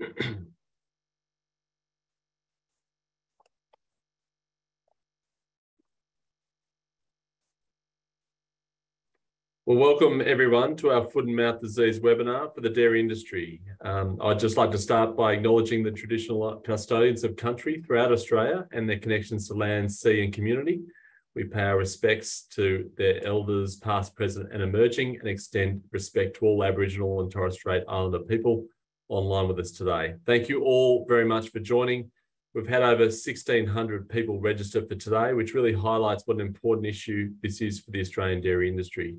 Well, welcome everyone to our foot and mouth disease webinar for the dairy industry. Um, I'd just like to start by acknowledging the traditional custodians of country throughout Australia and their connections to land, sea and community. We pay our respects to their elders, past, present and emerging and extend respect to all Aboriginal and Torres Strait Islander people online with us today. Thank you all very much for joining. We've had over 1,600 people register for today, which really highlights what an important issue this is for the Australian dairy industry.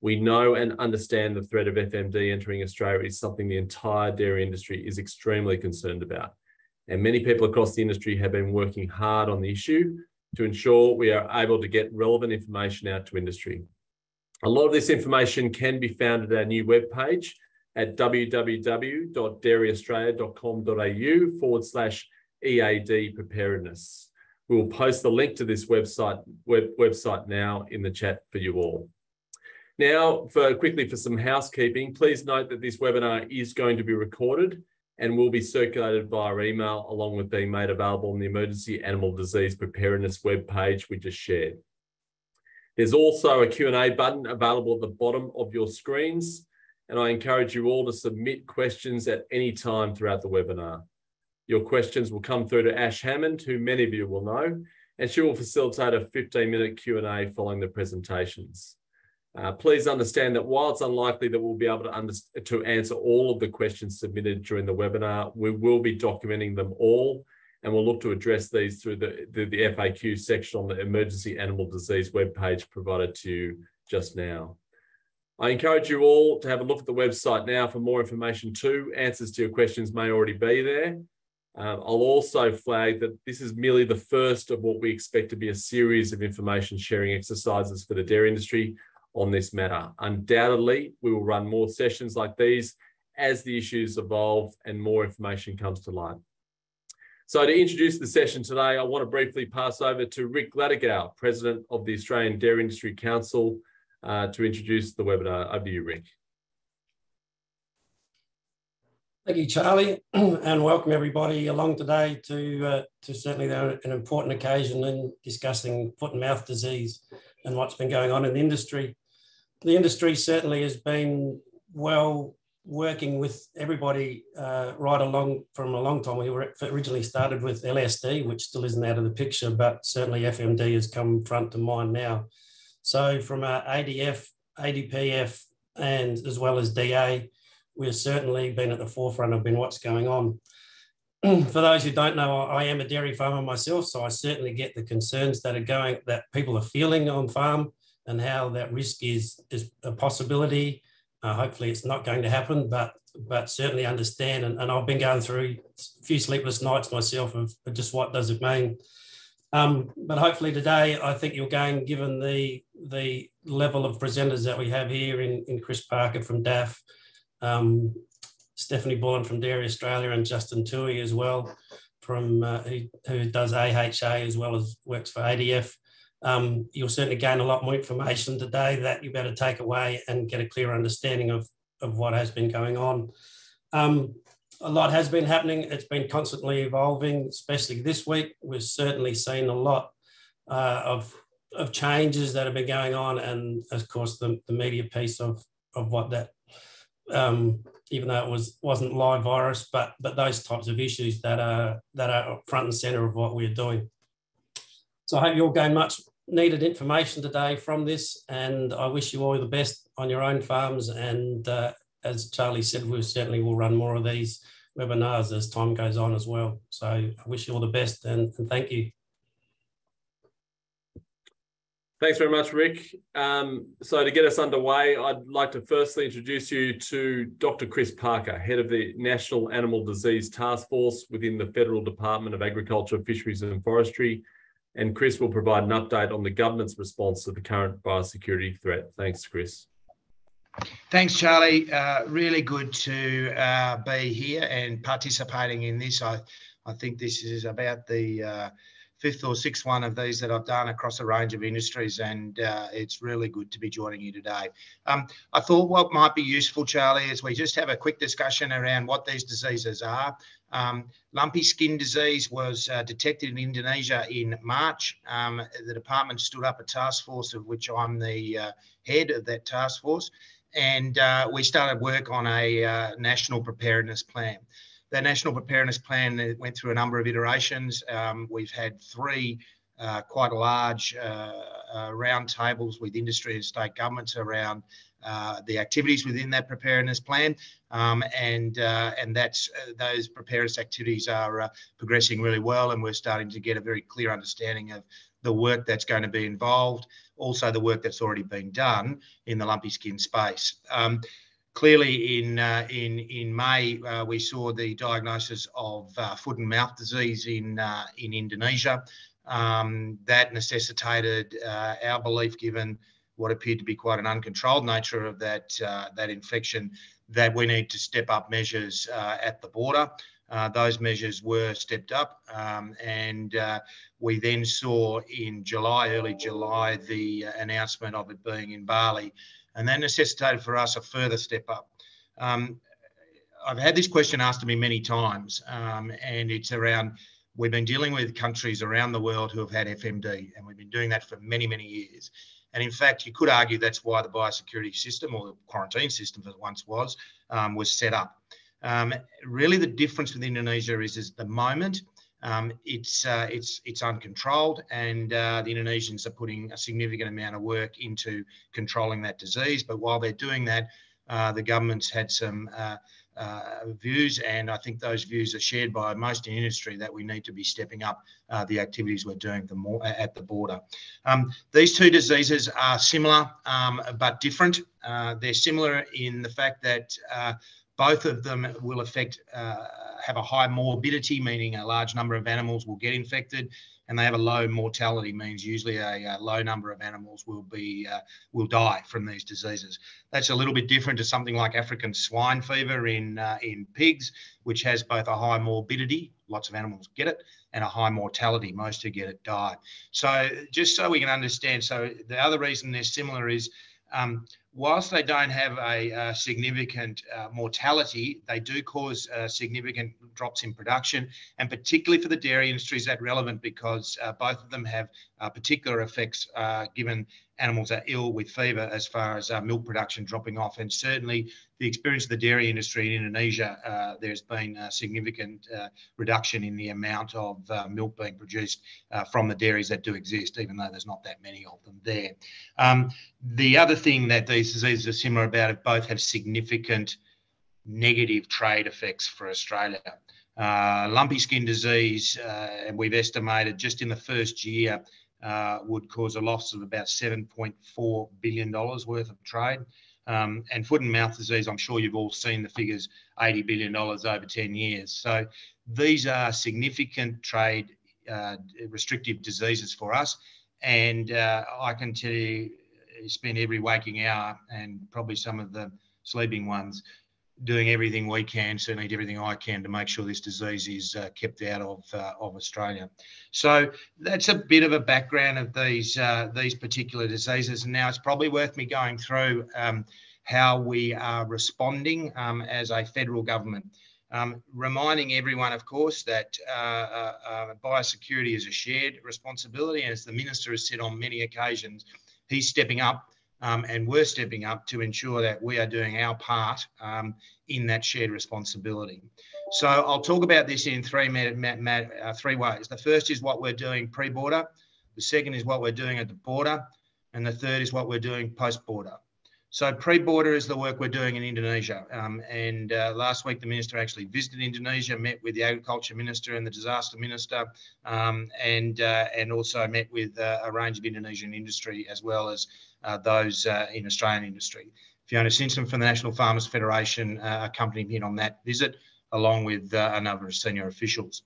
We know and understand the threat of FMD entering Australia is something the entire dairy industry is extremely concerned about. And many people across the industry have been working hard on the issue to ensure we are able to get relevant information out to industry. A lot of this information can be found at our new webpage at www.dairyaustralia.com.au forward slash EAD preparedness. We will post the link to this website web, website now in the chat for you all. Now, for quickly for some housekeeping, please note that this webinar is going to be recorded and will be circulated via email along with being made available on the Emergency Animal Disease Preparedness webpage we just shared. There's also a Q&A button available at the bottom of your screens, and I encourage you all to submit questions at any time throughout the webinar. Your questions will come through to Ash Hammond, who many of you will know, and she will facilitate a 15-minute Q&A following the presentations. Uh, please understand that while it's unlikely that we'll be able to, to answer all of the questions submitted during the webinar, we will be documenting them all and we'll look to address these through the, the, the FAQ section on the emergency animal disease webpage provided to you just now. I encourage you all to have a look at the website now for more information too. Answers to your questions may already be there. Um, I'll also flag that this is merely the first of what we expect to be a series of information sharing exercises for the dairy industry on this matter. Undoubtedly, we will run more sessions like these as the issues evolve and more information comes to light. So to introduce the session today, I want to briefly pass over to Rick Gladigau, President of the Australian Dairy Industry Council, uh, to introduce the webinar. Over to you, Rick. Thank you, Charlie, and welcome everybody along today to, uh, to certainly an important occasion in discussing foot and mouth disease and what's been going on in the industry the industry certainly has been well working with everybody uh, right along from a long time. We were originally started with LSD, which still isn't out of the picture, but certainly FMD has come front to mind now. So from our ADF, ADPF, and as well as DA, we've certainly been at the forefront of what's going on. For those who don't know, I am a dairy farmer myself, so I certainly get the concerns that are going that people are feeling on farm and how that risk is is a possibility. Uh, hopefully, it's not going to happen, but but certainly understand. And, and I've been going through a few sleepless nights myself of just what does it mean. Um, but hopefully today, I think you'll gain, given the the level of presenters that we have here in, in Chris Parker from DAF, um, Stephanie Bullen from Dairy Australia, and Justin Toohey as well, from uh, who, who does AHA as well as works for ADF um, you'll certainly gain a lot more information today that you better take away and get a clear understanding of, of what has been going on. Um, a lot has been happening. It's been constantly evolving, especially this week. We've certainly seen a lot uh, of, of changes that have been going on. And of course, the, the media piece of, of what that, um, even though it was, wasn't live virus, but, but those types of issues that are, that are front and center of what we're doing. So I hope you all gain much needed information today from this, and I wish you all the best on your own farms. And uh, as Charlie said, we certainly will run more of these webinars as time goes on as well. So I wish you all the best and, and thank you. Thanks very much, Rick. Um, so to get us underway, I'd like to firstly introduce you to Dr. Chris Parker, head of the National Animal Disease Task Force within the Federal Department of Agriculture, Fisheries and Forestry, and Chris will provide an update on the government's response to the current biosecurity threat. Thanks, Chris. Thanks, Charlie. Uh, really good to uh, be here and participating in this. I, I think this is about the uh, fifth or sixth one of these that I've done across a range of industries, and uh, it's really good to be joining you today. Um, I thought what might be useful, Charlie, is we just have a quick discussion around what these diseases are. Um, lumpy skin disease was uh, detected in Indonesia in March. Um, the department stood up a task force of which I'm the uh, head of that task force, and uh, we started work on a uh, national preparedness plan. The National Preparedness Plan went through a number of iterations. Um, we've had three uh, quite large uh, uh, roundtables with industry and state governments around uh, the activities within that preparedness plan, um, and and that's those preparedness activities are progressing really well, and we're starting to get a very clear understanding of the work that's going to be involved, also the work that's already been done in the lumpy skin space. Um, Clearly, in uh, in in May, uh, we saw the diagnosis of uh, foot and mouth disease in uh, in Indonesia. Um, that necessitated uh, our belief, given what appeared to be quite an uncontrolled nature of that uh, that infection, that we need to step up measures at the border. Those measures were stepped up, um, and we then saw in July, early July, the announcement of it being in Bali and that necessitated for us a further step up. Um, I've had this question asked to me many times, um, and it's around we've been dealing with countries around the world who have had FMD, and we've been doing that for many, many years. And in fact, you could argue that's why the biosecurity system or the quarantine system, as it once was, um, was set up. Um, really, the difference with Indonesia is, is the moment um, it's uh, it's it's uncontrolled, and uh, the Indonesians are putting a significant amount of work into controlling that disease. But while they're doing that, uh, the government's had some uh, uh, views, and I think those views are shared by most in industry that we need to be stepping up uh, the activities we're doing the more, at the border. Um, these two diseases are similar um, but different. they're similar in the fact that both of them will affect have a high morbidity, meaning a large number of animals will get infected, and they have a low mortality, means usually a, a low number of animals will be uh, will die from these diseases. That's a little bit different to something like African swine fever in uh, in pigs, which has both a high morbidity, lots of animals get it, and a high mortality. Most who get it die. So just so we can understand, so the other reason they're similar is um, whilst they don't have a, a significant uh, mortality, they do cause uh, significant drops in production. And particularly for the dairy industry, is that relevant because uh, both of them have uh, particular effects uh, given animals are ill with fever as far as uh, milk production dropping off. And certainly the experience of the dairy industry in Indonesia, uh, there's been a significant uh, reduction in the amount of uh, milk being produced uh, from the dairies that do exist, even though there's not that many of them there. Um, the other thing that these diseases are similar about it, both have significant negative trade effects for Australia. Uh, lumpy skin disease, and we've estimated just in the first year, uh, would cause a loss of about $7.4 billion worth of trade. Um, and foot and mouth disease, I'm sure you've all seen the figures, $80 billion over 10 years. So these are significant trade uh, restrictive diseases for us. And uh, I can tell you, spend every waking hour and probably some of the sleeping ones doing everything we can, certainly everything I can, to make sure this disease is uh, kept out of uh, of Australia. So that's a bit of a background of these uh, these particular diseases. And now it's probably worth me going through um, how we are responding um, as a federal government. Um, reminding everyone, of course, that uh, uh, uh, biosecurity is a shared responsibility, and as the minister has said on many occasions, he's stepping up um, and we're stepping up to ensure that we are doing our part um, in that shared responsibility. So I'll talk about this in three, uh, three ways. The first is what we're doing pre-border. The second is what we're doing at the border. And the third is what we're doing post-border. So pre-border is the work we're doing in Indonesia. Um, and uh, last week, the minister actually visited Indonesia, met with the agriculture minister and the disaster minister, um, and uh, and also met with uh, a range of Indonesian industry as well as uh, those uh, in Australian industry. Fiona Simson from the National Farmers Federation uh, accompanied me on that visit, along with a number of senior officials.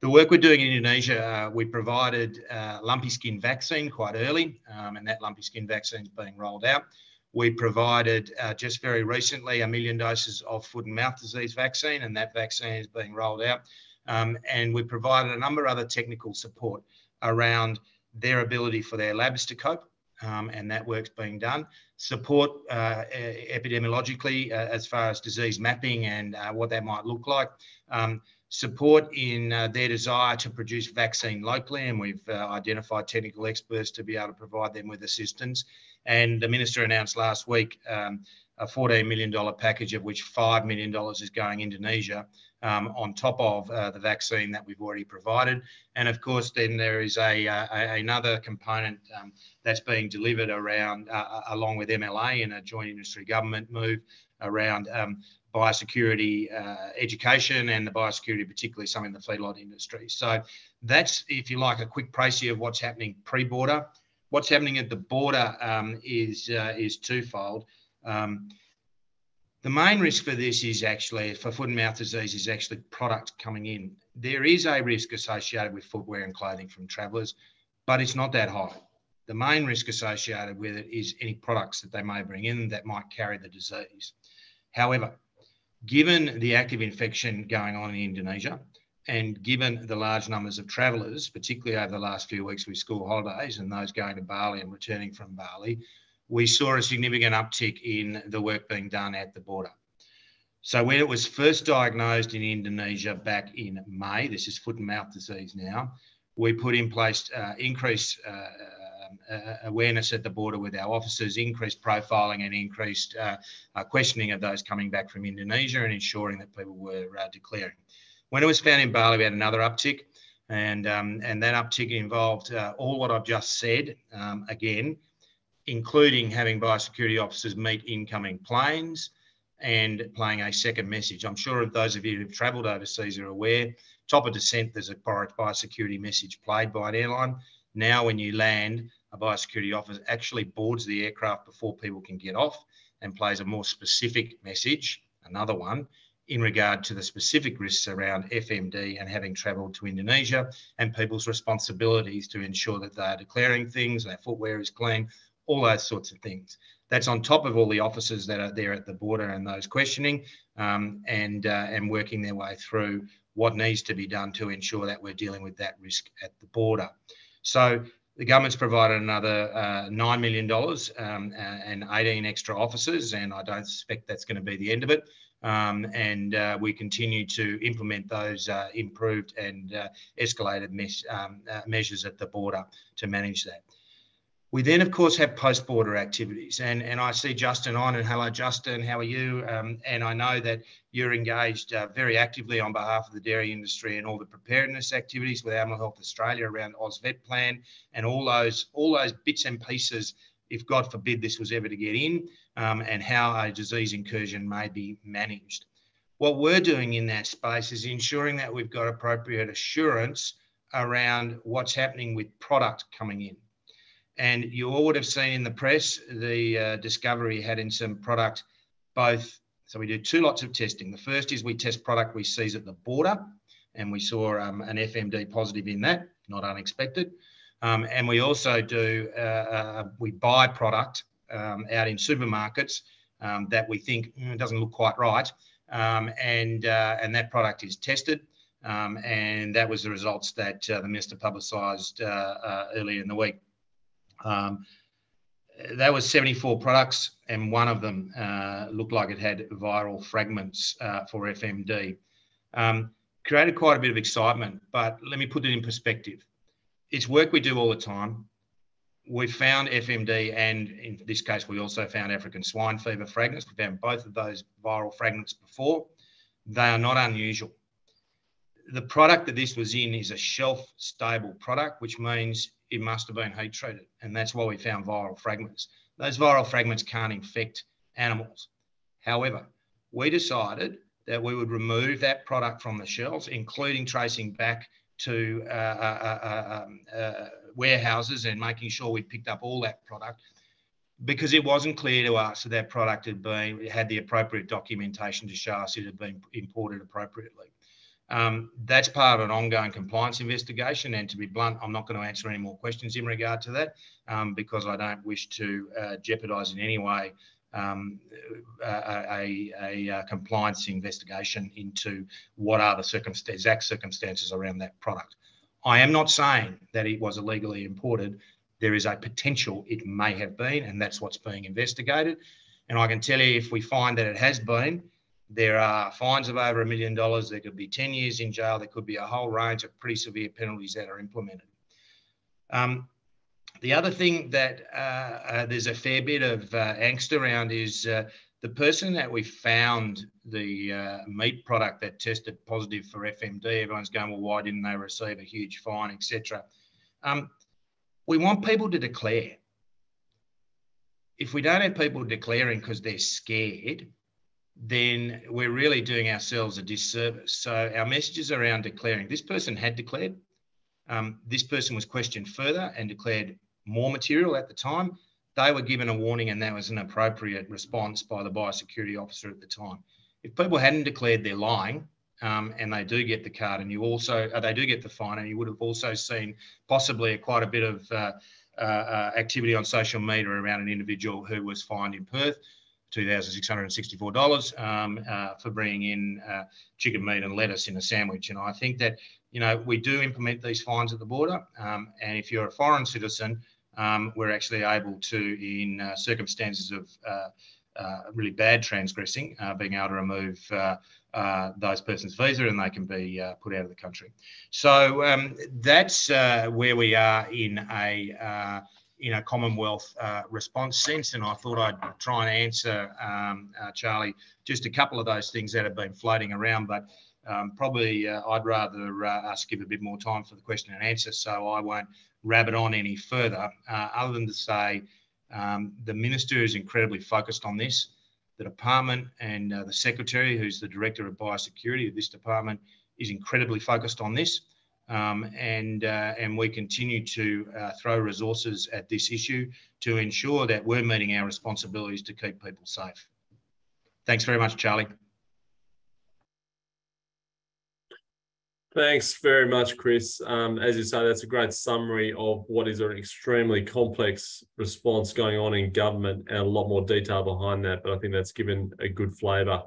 The work we're doing in Indonesia, uh, we provided uh, lumpy skin vaccine quite early, um, and that lumpy skin vaccine is being rolled out. We provided uh, just very recently a million doses of foot and mouth disease vaccine, and that vaccine is being rolled out. Um, and we provided a number of other technical support. around their ability for their labs to cope, um, and that work's being done. Support uh, epidemiologically uh, as far as disease mapping and uh, what that might look like. Um, support in uh, their desire to produce vaccine locally, and we've uh, identified technical experts to be able to provide them with assistance. And the minister announced last week um, a $14 million package, of which $5 million is going Indonesia um, on top of uh, the vaccine that we've already provided. And of course, then there is a, uh, a another component um, that's being delivered around, uh, uh along with MLA in a joint industry government move around um, biosecurity uh, education and the biosecurity, particularly some in the feedlot industry. So that's, if you like, a quick précis of what's happening pre-border. What's happening at the border um, is uh, is twofold. Um, the main risk for this is actually, for foot and mouth disease, is actually product coming in. There is a risk associated with footwear and clothing from travellers, but it's not that high. The main risk associated with it is any products that they may bring in that might carry the disease. However, given the active infection going on in Indonesia, and given the large numbers of travellers, particularly over the last few weeks with school holidays and those going to Bali and returning from Bali, we saw a significant uptick in the work being done at the border. So when it was first diagnosed in Indonesia back in May, this is foot and mouth disease now, we put in place uh, increased uh, awareness at the border with our officers, increased profiling and increased uh, uh, questioning of those coming back from Indonesia and ensuring that people were uh, declaring. When it was found in Bali, we had another uptick and, um, and that uptick involved all what I've just said, um, again, including having biosecurity officers meet incoming planes and playing a second message. I'm sure those of you who've travelled overseas are aware, top of descent, there's a biosecurity message played by an airline. Now, when you land, a biosecurity officer actually boards the aircraft before people can get off and plays a more specific message, another one, in regard to the specific risks around FMD and having travelled to Indonesia and people's responsibilities to ensure that they are declaring things, their footwear is clean, all those sorts of things. That's on top of all the officers that are there at the border and those questioning um, and, uh, and working their way through what needs to be done to ensure that we're dealing with that risk at the border. So the government's provided another uh, $9 million um, and 18 extra officers, and I don't suspect that's going to be the end of it. Um, and uh, we continue to implement those uh, improved and uh, escalated mes- um, uh, measures at the border to manage that. We then, of course, have post-border activities, and, and I see Justin on, and hello, Justin, how are you? Um, and I know that you're engaged uh, very actively on behalf of the dairy industry and all the preparedness activities with Animal Health Australia around AUSVETPLAN and all those all those bits and pieces. If God forbid this was ever to get in, um, and how a disease incursion may be managed. What we're doing in that space is ensuring that we've got appropriate assurance around what's happening with product coming in. And you all would have seen in the press the uh, discovery had in some product both. So we do two lots of testing. The first is we test product we seize at the border, and we saw um, an FMD positive in that, not unexpected. Um, and we also do uh, uh, we buy product um, out in supermarkets um, that we think mm, doesn't look quite right, um, and uh, and that product is tested. Um, and that was the results that uh, the minister publicised uh, earlier in the week. Um, that was 74 products, and one of them uh, looked like it had viral fragments uh, for FMD. Um, created quite a bit of excitement, but let me put it in perspective. It's work we do all the time. We found FMD, and in this case, we also found African swine fever fragments. We found both of those viral fragments before. They are not unusual. The product that this was in is a shelf stable product, which means it must have been heat treated. And that's why we found viral fragments. Those viral fragments can't infect animals. However, we decided that we would remove that product from the shelves, including tracing back to uh, uh, uh, uh um, uh, warehouses and making sure we picked up all that product because it wasn't clear to us that that product had been had the appropriate documentation to show us it had been imported appropriately. Um, that's part of an ongoing compliance investigation. And to be blunt, I'm not going to answer any more questions in regard to that um, because I don't wish to uh, jeopardise in any way um, a, a, a, uh, compliance investigation into what are the circumst- exact circumstances around that product. I am not saying that it was illegally imported. There is a potential it may have been, and that's what's being investigated. And I can tell you, if we find that it has been, there are fines of over a million dollars. There could be 10 years in jail. There could be a whole range of pretty severe penalties that are implemented. Um, the other thing that uh, uh, there's a fair bit of uh, angst around is uh, the person that we found the uh, meat product that tested positive for FMD. Everyone's going, well, why didn't they receive a huge fine, etc. Um, we want people to declare. If we don't have people declaring because they're scared, then we're really doing ourselves a disservice. So our messages around declaring. This person had declared. Um, this person was questioned further and declared more material at the time. They were given a warning, and that was an appropriate response by the biosecurity officer at the time. If people hadn't declared they're lying, um, and they do get the card, and you also uh, they do get the fine, and you would have also seen possibly quite a bit of uh, uh, uh activity on social media around an individual who was fined in Perth $2,664 um, uh, for bringing in uh, chicken meat and lettuce in a sandwich. And I think that, you know, we do implement these fines at the border. Um, and if you're a foreign citizen, um, we're actually able to, in uh, circumstances of uh, uh, really bad transgressing, uh, being able to remove those persons' visa and they can be put out of the country. So um, that's where we are in a in a Commonwealth uh, response sense. And I thought I'd try and answer, um, uh, Charlie, just a couple of those things that have been floating around. But um, probably uh, I'd rather uh, us give a bit more time for the question and answer, so I won't rabbit on any further, uh, other than to say um, the Minister is incredibly focused on this. The department and uh, the Secretary, who's the Director of Biosecurity of this department, is incredibly focused on this. Um, and, uh, and we continue to uh, throw resources at this issue to ensure that we're meeting our responsibilities to keep people safe. Thanks very much, Charlie. Thanks very much, Chris. Um, as you say, that's a great summary of what is an extremely complex response going on in government and a lot more detail behind that. But I think that's given a good flavour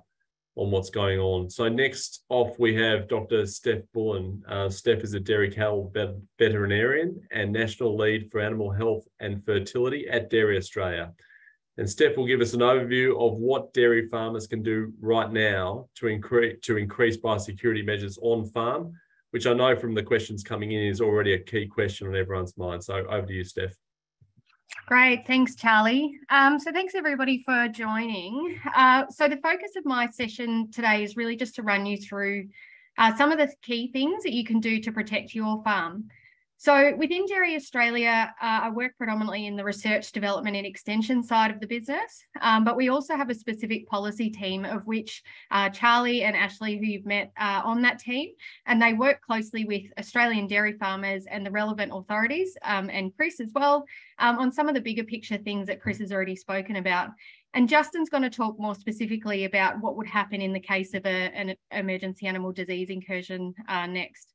on what's going on. So next off, we have Dr. Steph Bullen. Uh, Steph is a dairy cattle veterinarian and national lead for animal health and fertility at Dairy Australia. And Steph will give us an overview of what dairy farmers can do right now to increase to increase biosecurity measures on farm, which I know from the questions coming in is already a key question on everyone's mind. So over to you, Steph. Great, thanks, Charlie. Um, so thanks everybody for joining. Uh, so the focus of my session today is really just to run you through uh, some of the key things that you can do to protect your farm. So within Dairy Australia, uh, I work predominantly in the research, development and extension side of the business, um, but we also have a specific policy team of which uh, Charlie and Ashley, who you've met uh, on that team, and they work closely with Australian dairy farmers and the relevant authorities um, and Chris as well um, on some of the bigger picture things that Chris has already spoken about. And Justin's going to talk more specifically about what would happen in the case of a, an emergency animal disease incursion uh, next.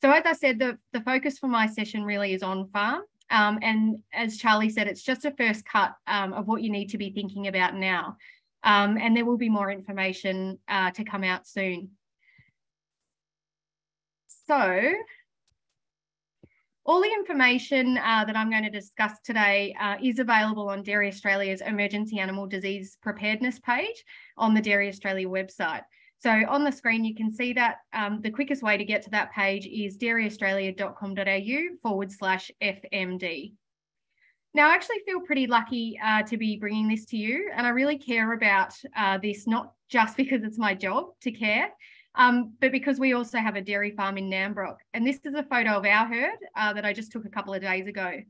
So as I said, the, the focus for my session really is on farm. Um, and as Charlie said, it's just a first cut um, of what you need to be thinking about now. Um, and there will be more information uh, to come out soon. So all the information uh, that I'm going to discuss today uh, is available on Dairy Australia's Emergency Animal Disease Preparedness page on the Dairy Australia website. So on the screen, you can see that um, the quickest way to get to that page is dairyaustralia.com.au forward slash FMD. Now, I actually feel pretty lucky uh, to be bringing this to you, and I really care about uh, this not just because it's my job to care, um, but because we also have a dairy farm in Nambrok. And this is a photo of our herd uh, that I just took a couple of days ago.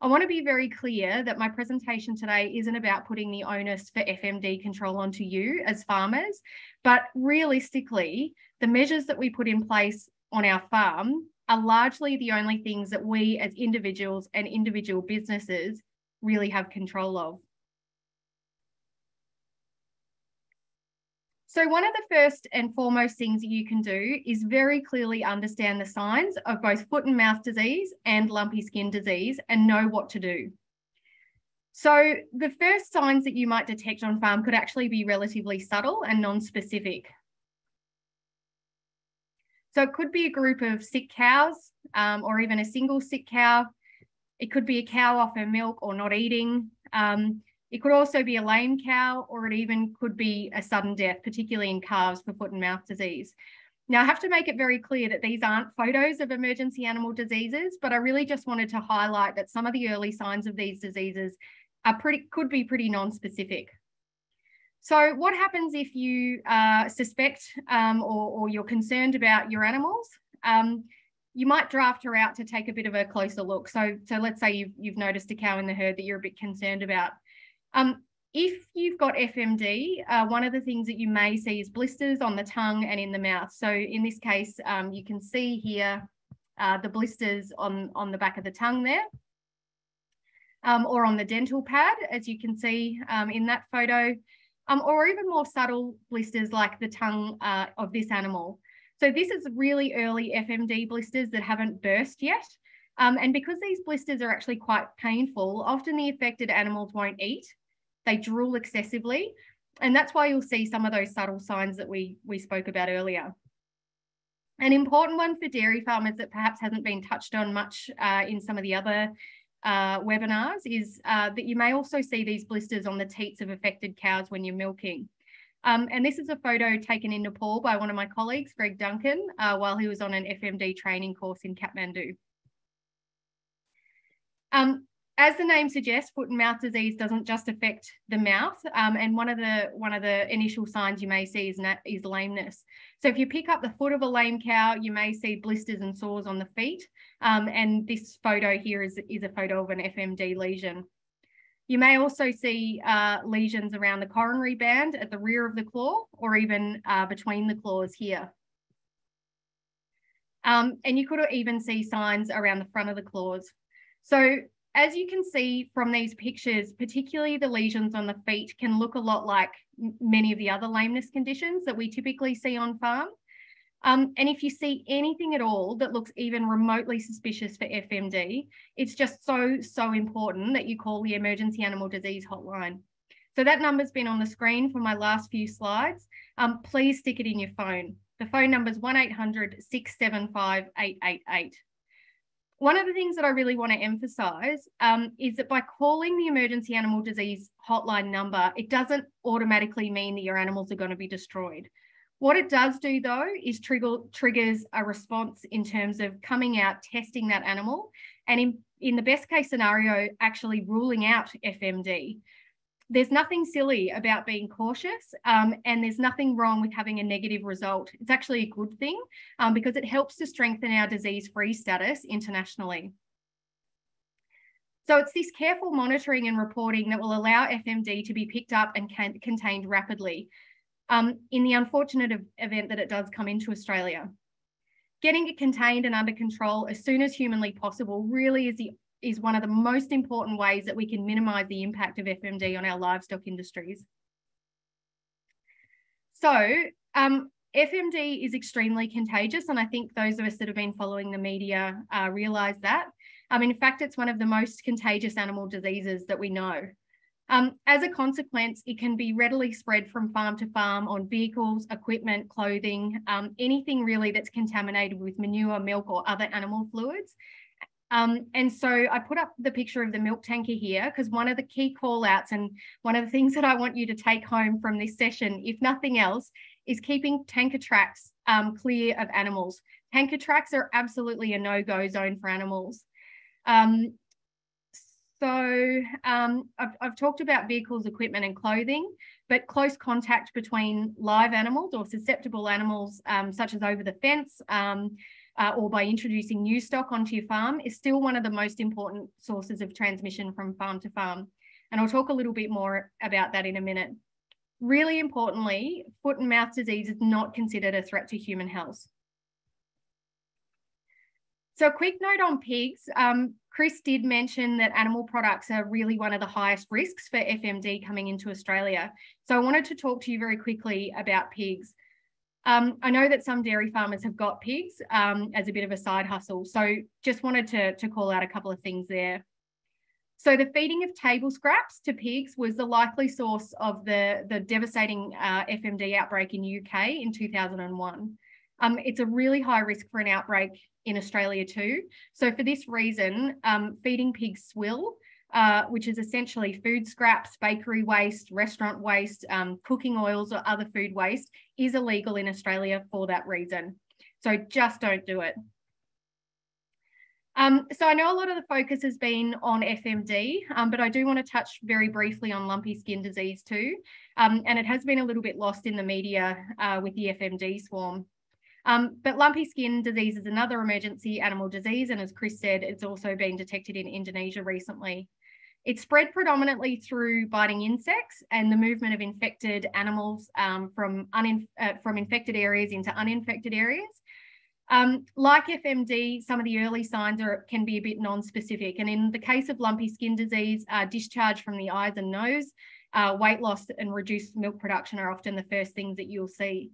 I want to be very clear that my presentation today isn't about putting the onus for FMD control onto you as farmers, but realistically, the measures that we put in place on our farm are largely the only things that we as individuals and individual businesses really have control of. So one of the first and foremost things that you can do is very clearly understand the signs of both foot and mouth disease and lumpy skin disease and know what to do. So the first signs that you might detect on farm could actually be relatively subtle and non-specific. So it could be a group of sick cows um, or even a single sick cow. It could be a cow off her milk or not eating. Um, it could also be a lame cow, or it even could be a sudden death, particularly in calves for foot and mouth disease. Now, I have to make it very clear that these aren't photos of emergency animal diseases, but I really just wanted to highlight that some of the early signs of these diseases are pretty could be pretty non-specific. So what happens if you uh, suspect um, or, or, you're concerned about your animals? Um, you might draft her out to take a bit of a closer look. So, so let's say you've, you've noticed a cow in the herd that you're a bit concerned about. Um, if you've got FMD, uh, one of the things that you may see is blisters on the tongue and in the mouth. So in this case, um, you can see here uh, the blisters on, on the back of the tongue there. Um, or on the dental pad, as you can see um, in that photo, um, or even more subtle blisters like the tongue uh, of this animal. So this is really early FMD blisters that haven't burst yet. Um, and because these blisters are actually quite painful, often the affected animals won't eat they drool excessively. And that's why you'll see some of those subtle signs that we, we spoke about earlier. An important one for dairy farmers that perhaps hasn't been touched on much uh, in some of the other uh, webinars is uh, that you may also see these blisters on the teats of affected cows when you're milking. Um, and this is a photo taken in Nepal by one of my colleagues, Greg Duncan, uh, while he was on an FMD training course in Kathmandu. Um, as the name suggests, foot and mouth disease doesn't just affect the mouth, um, and one of the one of the initial signs you may see is is lameness. So if you pick up the foot of a lame cow, you may see blisters and sores on the feet, um, and this photo here is is a photo of an FMD lesion. You may also see uh, lesions around the coronary band at the rear of the claw, or even uh, between the claws here. Um, and you could even see signs around the front of the claws. So as you can see from these pictures, particularly the lesions on the feet can look a lot like many of the other lameness conditions that we typically see on farm. Um, and if you see anything at all that looks even remotely suspicious for FMD, it's just so, so important that you call the emergency animal disease hotline. So that number's been on the screen for my last few slides. Um, please stick it in your phone. The phone number is 1800 675 888 one of the things that I really want to emphasize um, is that by calling the emergency animal disease hotline number, it doesn't automatically mean that your animals are going to be destroyed. What it does do though is trigger triggers a response in terms of coming out, testing that animal, and in, in the best case scenario, actually ruling out FMD there's nothing silly about being cautious um, and there's nothing wrong with having a negative result. It's actually a good thing um, because it helps to strengthen our disease-free status internationally. So it's this careful monitoring and reporting that will allow FMD to be picked up and contained rapidly um, in the unfortunate event that it does come into Australia. Getting it contained and under control as soon as humanly possible really is the is one of the most important ways that we can minimize the impact of FMD on our livestock industries. So um, FMD is extremely contagious, and I think those of us that have been following the media uh, realise that. Um, in fact, it's one of the most contagious animal diseases that we know. Um, as a consequence, it can be readily spread from farm to farm on vehicles, equipment, clothing, um, anything really that's contaminated with manure, milk, or other animal fluids. Um, and so I put up the picture of the milk tanker here because one of the key call outs and one of the things that I want you to take home from this session, if nothing else, is keeping tanker tracks um, clear of animals. Tanker tracks are absolutely a no-go zone for animals. Um, so um, I've, I've, talked about vehicles, equipment and clothing, but close contact between live animals or susceptible animals, um, such as over the fence, um, uh, or by introducing new stock onto your farm is still one of the most important sources of transmission from farm to farm. And I'll talk a little bit more about that in a minute. Really importantly, foot and mouth disease is not considered a threat to human health. So a quick note on pigs. Um, Chris did mention that animal products are really one of the highest risks for FMD coming into Australia. So I wanted to talk to you very quickly about pigs. Um, I know that some dairy farmers have got pigs um, as a bit of a side hustle. So just wanted to, to call out a couple of things there. So the feeding of table scraps to pigs was the likely source of the, the devastating uh, FMD outbreak in UK in 2001. Um, it's a really high risk for an outbreak in Australia too. So for this reason, um, feeding pigs swill, uh, which is essentially food scraps, bakery waste, restaurant waste, um, cooking oils or other food waste is illegal in Australia for that reason. So just don't do it. Um, so I know a lot of the focus has been on FMD, um, but I do want to touch very briefly on lumpy skin disease too. Um, and it has been a little bit lost in the media uh, with the FMD swarm. Um, but lumpy skin disease is another emergency animal disease. And as Chris said, it's also been detected in Indonesia recently. It's spread predominantly through biting insects and the movement of infected animals um, from, uh, from infected areas into uninfected areas. Um, like FMD, some of the early signs are, can be a bit non-specific. And in the case of lumpy skin disease, uh, discharge from the eyes and nose, uh, weight loss and reduced milk production are often the first things that you'll see.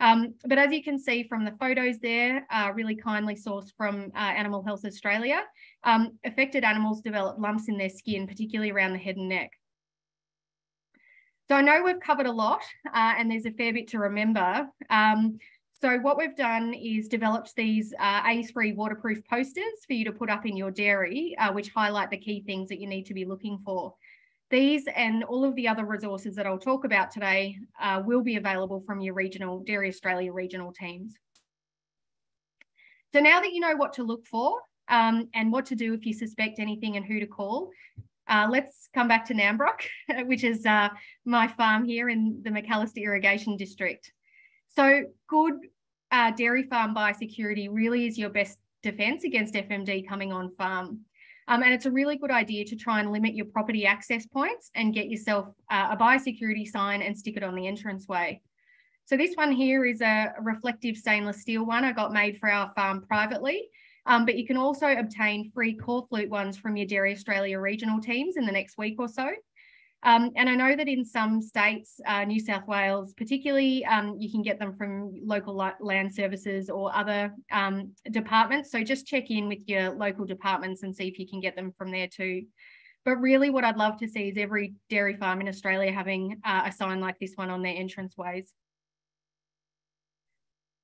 Um, but as you can see from the photos there, uh, really kindly sourced from uh, Animal Health Australia, um, affected animals develop lumps in their skin, particularly around the head and neck. So I know we've covered a lot uh, and there's a fair bit to remember. Um, so what we've done is developed these uh, A3 waterproof posters for you to put up in your dairy, uh, which highlight the key things that you need to be looking for. These and all of the other resources that I'll talk about today uh, will be available from your regional Dairy Australia regional teams. So now that you know what to look for um, and what to do if you suspect anything and who to call, uh, let's come back to Nambrok, which is uh, my farm here in the Macalister Irrigation District. So good uh, dairy farm biosecurity really is your best defence against FMD coming on farm. Um, and it's a really good idea to try and limit your property access points and get yourself uh, a biosecurity sign and stick it on the entranceway. So this one here is a reflective stainless steel one I got made for our farm privately. Um, but you can also obtain free corflute ones from your Dairy Australia regional teams in the next week or so. Um, and I know that in some states, uh, New South Wales particularly, um, you can get them from local land services or other um, departments. So just check in with your local departments and see if you can get them from there too. But really what I'd love to see is every dairy farm in Australia having uh, a sign like this one on their entranceways.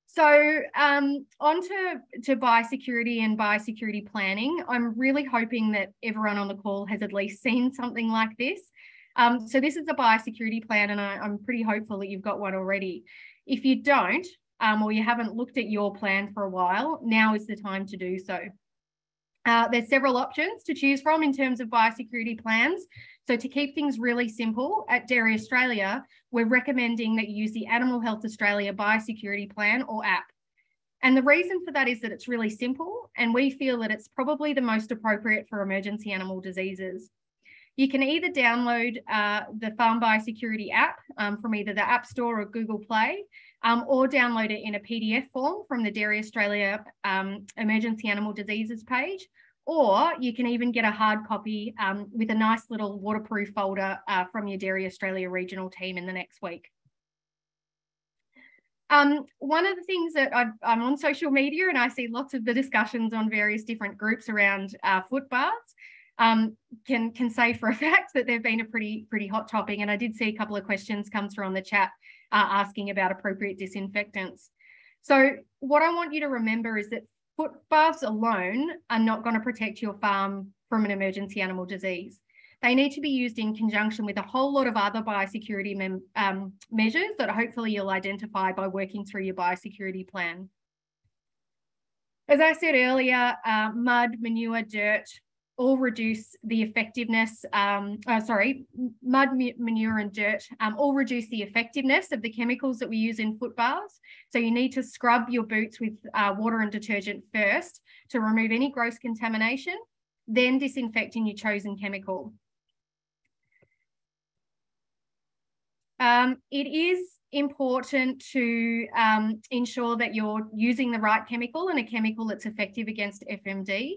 So um, on to, to biosecurity and biosecurity planning, I'm really hoping that everyone on the call has at least seen something like this. Um, so this is a biosecurity plan, and I, am pretty hopeful that you've got one already. If you don't, um, or you haven't looked at your plan for a while, now is the time to do so. Uh, there's several options to choose from in terms of biosecurity plans. So to keep things really simple, at Dairy Australia, we're recommending that you use the Animal Health Australia Biosecurity Plan or app. And the reason for that is that it's really simple, and we feel that it's probably the most appropriate for emergency animal diseases. You can either download uh, the Farm Biosecurity app um, from either the App Store or Google Play, um, or download it in a PDF form from the Dairy Australia um, Emergency Animal Diseases page. Or you can even get a hard copy um, with a nice little waterproof folder uh, from your Dairy Australia regional team in the next week. Um, one of the things that i am on social media and I see lots of the discussions on various different groups around uh, foot baths um, can can say for a fact that they've been a pretty pretty hot topic. And I did see a couple of questions come through on the chat uh, asking about appropriate disinfectants. So what I want you to remember is that foot baths alone are not going to protect your farm from an emergency animal disease. They need to be used in conjunction with a whole lot of other biosecurity um, measures that hopefully you'll identify by working through your biosecurity plan. As I said earlier, uh, mud, manure, dirt, all reduce the effectiveness, um, uh, sorry, mud, manure and dirt, um, all reduce the effectiveness of the chemicals that we use in foot baths. So you need to scrub your boots with uh, water and detergent first to remove any gross contamination, then disinfecting your chosen chemical. Um, it is important to um, ensure that you're using the right chemical and a chemical that's effective against FMD.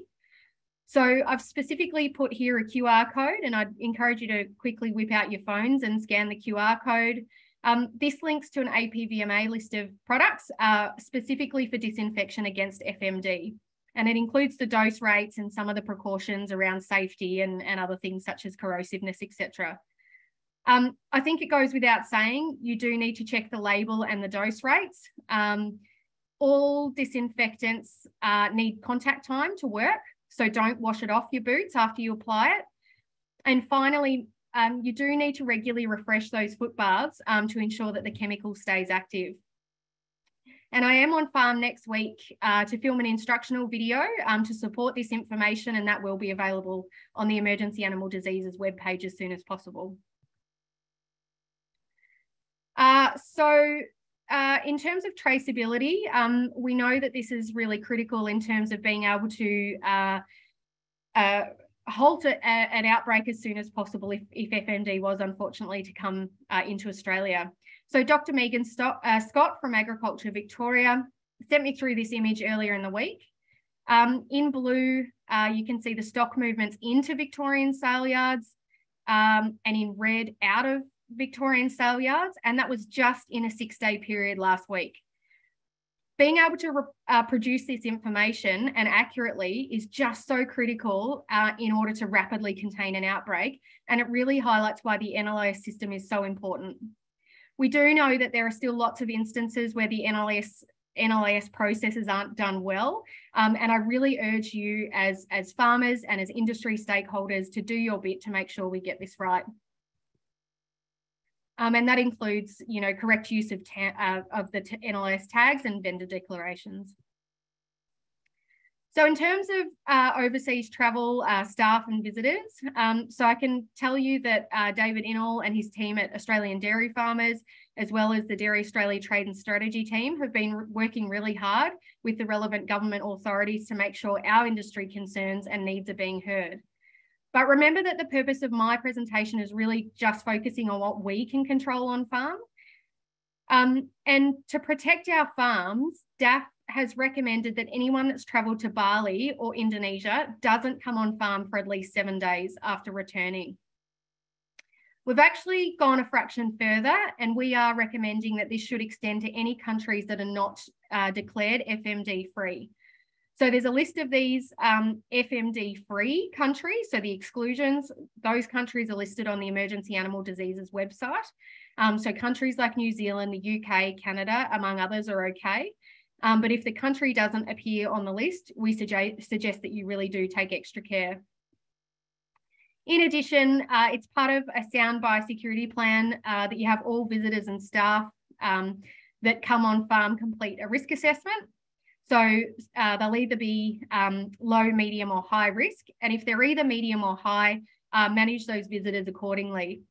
So I've specifically put here a QR code and I'd encourage you to quickly whip out your phones and scan the QR code. Um, this links to an APVMA list of products uh, specifically for disinfection against FMD. And it includes the dose rates and some of the precautions around safety and, and other things such as corrosiveness, etc. Um, I think it goes without saying, you do need to check the label and the dose rates. Um, all disinfectants uh, need contact time to work, so don't wash it off your boots after you apply it. And finally, um, you do need to regularly refresh those foot baths um, to ensure that the chemical stays active. And I am on farm next week uh, to film an instructional video um, to support this information, and that will be available on the Emergency Animal Diseases webpage as soon as possible. Uh, so in terms of traceability, um, we know that this is really critical in terms of being able to uh, uh, halt a, an outbreak as soon as possible if, if FMD was unfortunately to come uh, into Australia. So Dr. Megan uh, Scott from Agriculture Victoria sent me through this image earlier in the week. Um, in blue, uh, you can see the stock movements into Victorian sale yards um, and in red out of Victorian sale yards. And that was just in a six day period last week. Being able to uh, produce this information and accurately is just so critical uh, in order to rapidly contain an outbreak. And it really highlights why the NLIS system is so important. We do know that there are still lots of instances where the NLS NLIS processes aren't done well. Um, and I really urge you as, as farmers and as industry stakeholders to do your bit to make sure we get this right. Um, and that includes, you know, correct use of, uh, of the NLS tags and vendor declarations. So in terms of uh, overseas travel, uh, staff and visitors, um, so I can tell you that uh, David Inall and his team at Australian Dairy Farmers, as well as the Dairy Australia Trade and Strategy team have been working really hard with the relevant government authorities to make sure our industry concerns and needs are being heard. But remember that the purpose of my presentation is really just focusing on what we can control on farm. Um, and to protect our farms, DAFF has recommended that anyone that's travelled to Bali or Indonesia doesn't come on farm for at least seven days after returning. We've actually gone a fraction further and we are recommending that this should extend to any countries that are not uh, declared FMD free. So there's a list of these um, FMD free countries. So the exclusions, those countries are listed on the Emergency Animal Diseases website. Um, so countries like New Zealand, the UK, Canada, among others, are okay. Um, but if the country doesn't appear on the list, we suggest, suggest that you really do take extra care. In addition, uh, it's part of a sound biosecurity plan uh, that you have all visitors and staff um, that come on farm complete a risk assessment. So uh, they'll either be um, low, medium, or high risk. And if they're either medium or high, uh, manage those visitors accordingly.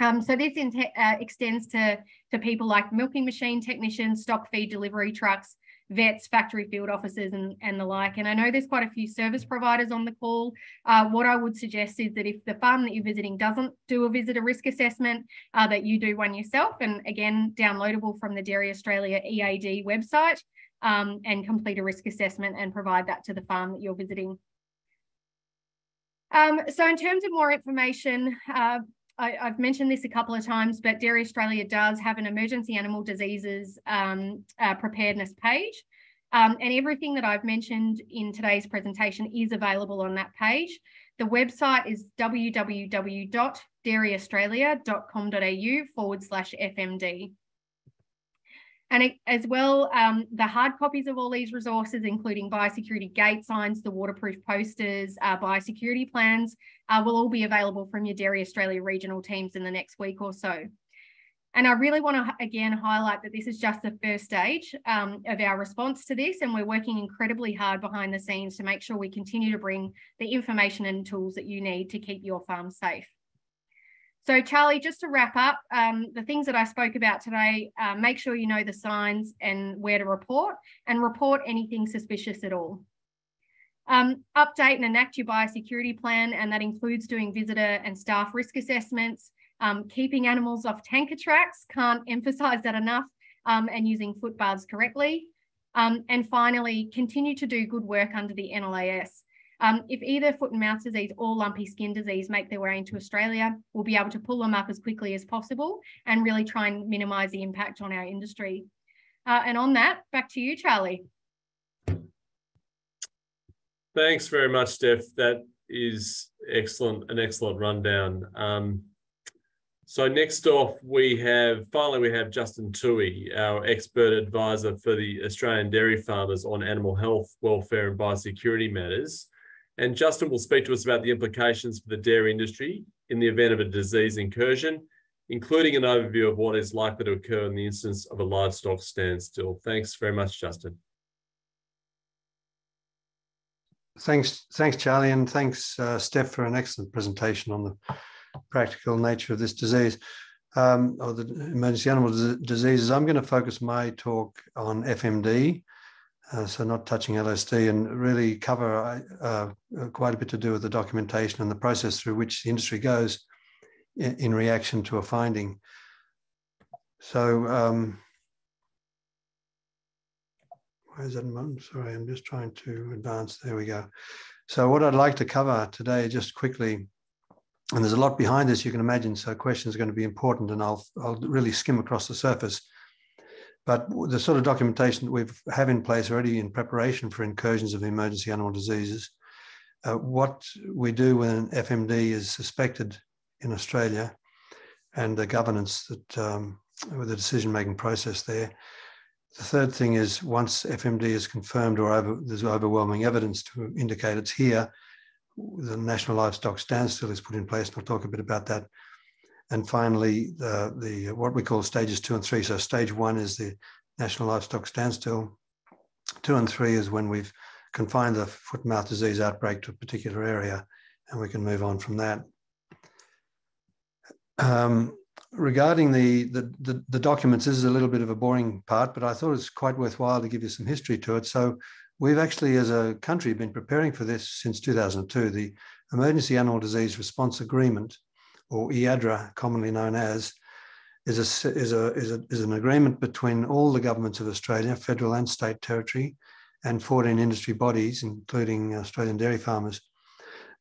Um, so this uh, extends to, to people like milking machine technicians, stock feed delivery trucks, vets, factory field officers, and, and the like. And I know there's quite a few service providers on the call. Uh, what I would suggest is that if the farm that you're visiting doesn't do a visitor risk assessment, uh, that you do one yourself. And again, downloadable from the Dairy Australia EAD website um, and complete a risk assessment and provide that to the farm that you're visiting. Um, so in terms of more information, uh, I, have mentioned this a couple of times, but Dairy Australia does have an emergency animal diseases um, uh, preparedness page. Um, and everything that I've mentioned in today's presentation is available on that page. The website is www.dairyaustralia.com.au forward slash FMD. And as well, um, the hard copies of all these resources, including biosecurity gate signs, the waterproof posters, uh, biosecurity plans, uh, will all be available from your Dairy Australia regional teams in the next week or so. And I really want to again highlight that this is just the first stage um, of our response to this, and we're working incredibly hard behind the scenes to make sure we continue to bring the information and tools that you need to keep your farm safe. So Charlie, just to wrap up, um, the things that I spoke about today, uh, make sure you know the signs and where to report and report anything suspicious at all. Um, update and enact your biosecurity plan, and that includes doing visitor and staff risk assessments, um, keeping animals off tanker tracks, can't emphasize that enough, um, and using foot baths correctly. Um, and finally, continue to do good work under the NLIS. Um, if either foot and mouth disease or lumpy skin disease make their way into Australia, we'll be able to pull them up as quickly as possible and really try and minimise the impact on our industry. Uh, and on that, back to you, Charlie. Thanks very much, Steph. That is excellent, an excellent rundown. Um, So next off, we have, finally, we have Justin Toohey, our expert advisor for the Australian dairy farmers on animal health, welfare and biosecurity matters. And Justin will speak to us about the implications for the dairy industry in the event of a disease incursion, including an overview of what is likely to occur in the instance of a livestock standstill. Thanks very much, Justin. Thanks, thanks, Charlie, and thanks, uh, Steph, for an excellent presentation on the practical nature of this disease um, or the emergency animal diseases. I'm going to focus my talk on FMD, uh, so not touching LSD, and really cover uh, uh, quite a bit to do with the documentation and the process through which the industry goes in, in reaction to a finding. So, um, is that? I'm sorry, I'm just trying to advance. There we go. So, what I'd like to cover today, just quickly, and there's a lot behind this you can imagine so questions are going to be important and i'll i'll really skim across the surface but the sort of documentation that we have in place already in preparation for incursions of emergency animal diseases uh, what we do when an fmd is suspected in australia and the governance that um, with the decision making process there the third thing is once fmd is confirmed or over, there's overwhelming evidence to indicate it's here the national livestock standstill is put in place, and I'll talk a bit about that. And finally, the, the what we call stages two and three. So stage one is the national livestock standstill. Two and three is when we've confined the foot and mouth disease outbreak to a particular area, and we can move on from that. Um, regarding the, the, the, the, documents, this is a little bit of a boring part, but I thought it's quite worthwhile to give you some history to it. So We've actually, as a country, been preparing for this since 2002. The Emergency Animal Disease Response Agreement, or EADRA, commonly known as, is, a, is, a, is, a, is an agreement between all the governments of Australia, federal and state territory, and 14 industry bodies, including Australian dairy farmers.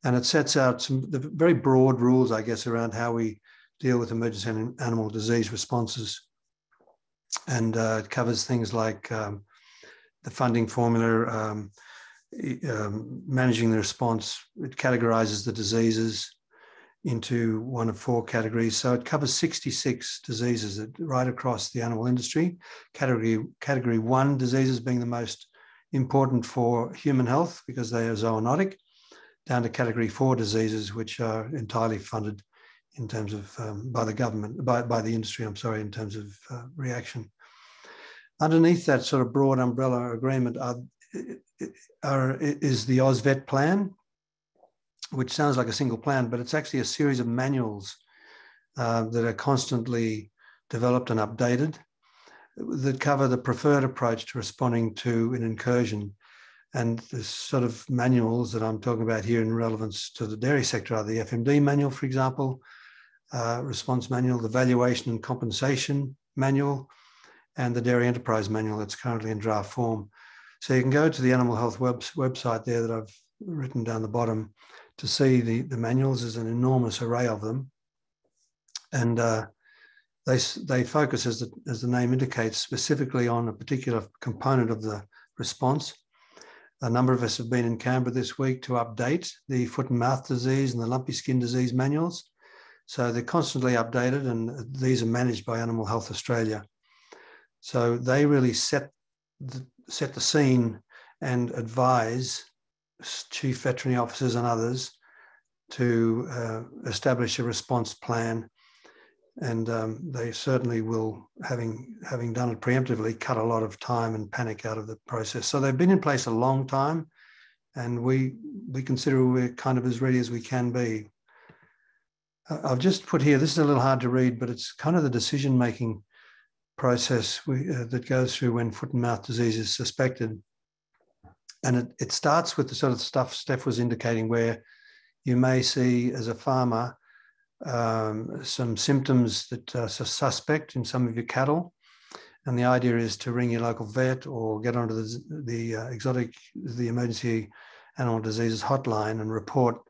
And it sets out some very broad rules, I guess, around how we deal with emergency animal disease responses. And uh, it covers things like um, the funding formula, um, um, managing the response. It categorizes the diseases into one of four categories. So it covers 66 diseases right across the animal industry. Category, category one diseases being the most important for human health because they are zoonotic, down to category four diseases, which are entirely funded in terms of um, by the government, by, by the industry, I'm sorry, in terms of uh, reaction underneath that sort of broad umbrella agreement are, are, is the AUSVETPLAN, which sounds like a single plan, but it's actually a series of manuals uh, that are constantly developed and updated that cover the preferred approach to responding to an incursion. And the sort of manuals that I'm talking about here in relevance to the dairy sector are the FMD manual, for example, uh, response manual, the valuation and compensation manual, and the Dairy Enterprise Manual that's currently in draft form. So you can go to the Animal Health web, website there that I've written down the bottom to see the, the manuals. There's an enormous array of them. And uh, they, they focus, as the, as the name indicates, specifically on a particular component of the response. A number of us have been in Canberra this week to update the foot and mouth disease and the lumpy skin disease manuals. So they're constantly updated, and these are managed by Animal Health Australia. So they really set the, set the scene and advise chief veterinary officers and others to uh, establish a response plan. And um, they certainly will, having having done it preemptively, cut a lot of time and panic out of the process. So they've been in place a long time, and we we consider we're kind of as ready as we can be. I've just put here. This is a little hard to read, but it's kind of the decision making process we, uh, that goes through when foot and mouth disease is suspected. And it, it starts with the sort of stuff Steph was indicating, where you may see as a farmer um, some symptoms that are suspect in some of your cattle. And the idea is to ring your local vet or get onto the, the uh, exotic, the emergency animal diseases hotline and report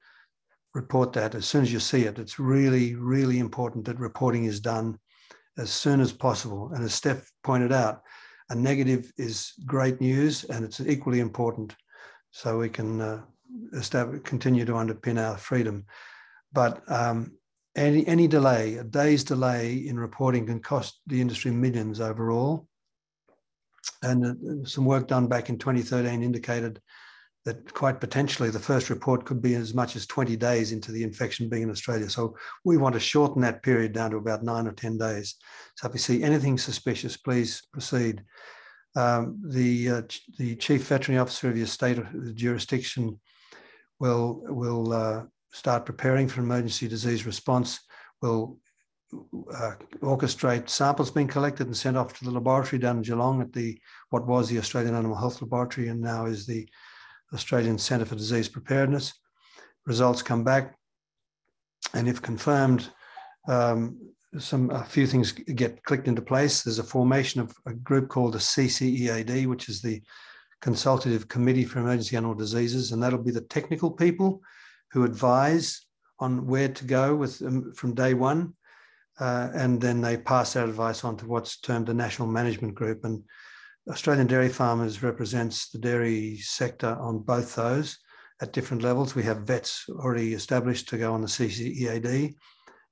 report that as soon as you see it. It's really, really important that reporting is done as soon as possible. And as Steph pointed out, a negative is great news and it's equally important so we can uh, continue to underpin our freedom. But um, any, any delay, a day's delay in reporting can cost the industry millions overall. And uh, some work done back in 2013 indicated that quite potentially the first report could be as much as 20 days into the infection being in Australia. So we want to shorten that period down to about nine or 10 days. So if you see anything suspicious, please proceed. Um, the, uh, the chief veterinary officer of your state or jurisdiction will, will uh, start preparing for emergency disease response, will uh, orchestrate samples being collected and sent off to the laboratory down in Geelong at the what was the Australian Animal Health Laboratory and now is the Australian Centre for Disease Preparedness. Results come back, and if confirmed, um, some a few things get clicked into place. There's a formation of a group called the CCEAD, which is the Consultative Committee for Emergency Animal Diseases, and that'll be the technical people who advise on where to go with um, from day one, uh, and then they pass that advice on to what's termed the National Management Group. And Australian Dairy Farmers represents the dairy sector on both those at different levels. We have vets already established to go on the CCEAD,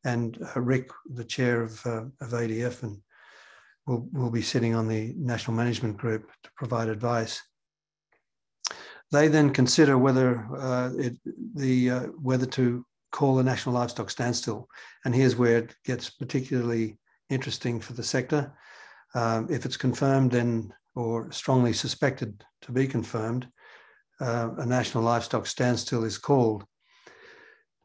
and uh, Rick, the chair of, uh, of ADF, and will will be sitting on the National Management Group to provide advice. They then consider whether uh, it, the uh, whether to call a national livestock standstill, and here's where it gets particularly interesting for the sector. Um, if it's confirmed, then or strongly suspected to be confirmed, uh, a national livestock standstill is called.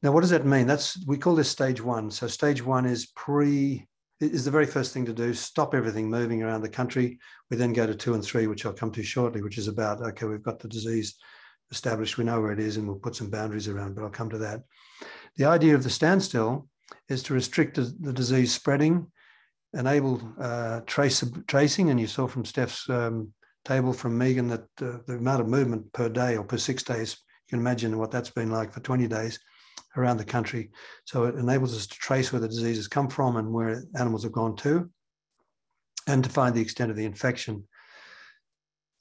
Now, what does that mean? That's we call this stage one. So stage one is pre is the very first thing to do. Stop everything moving around the country. We then go to two and three, which I'll come to shortly, which is about okay, we've got the disease established, we know where it is, and we'll put some boundaries around. But I'll come to that. The idea of the standstill is to restrict the disease spreading enable uh, trace, tracing, and you saw from Steph's um, table from Megan that uh, the amount of movement per day or per six days, you can imagine what that's been like for 20 days around the country. So it enables us to trace where the disease has come from and where animals have gone to, and to find the extent of the infection.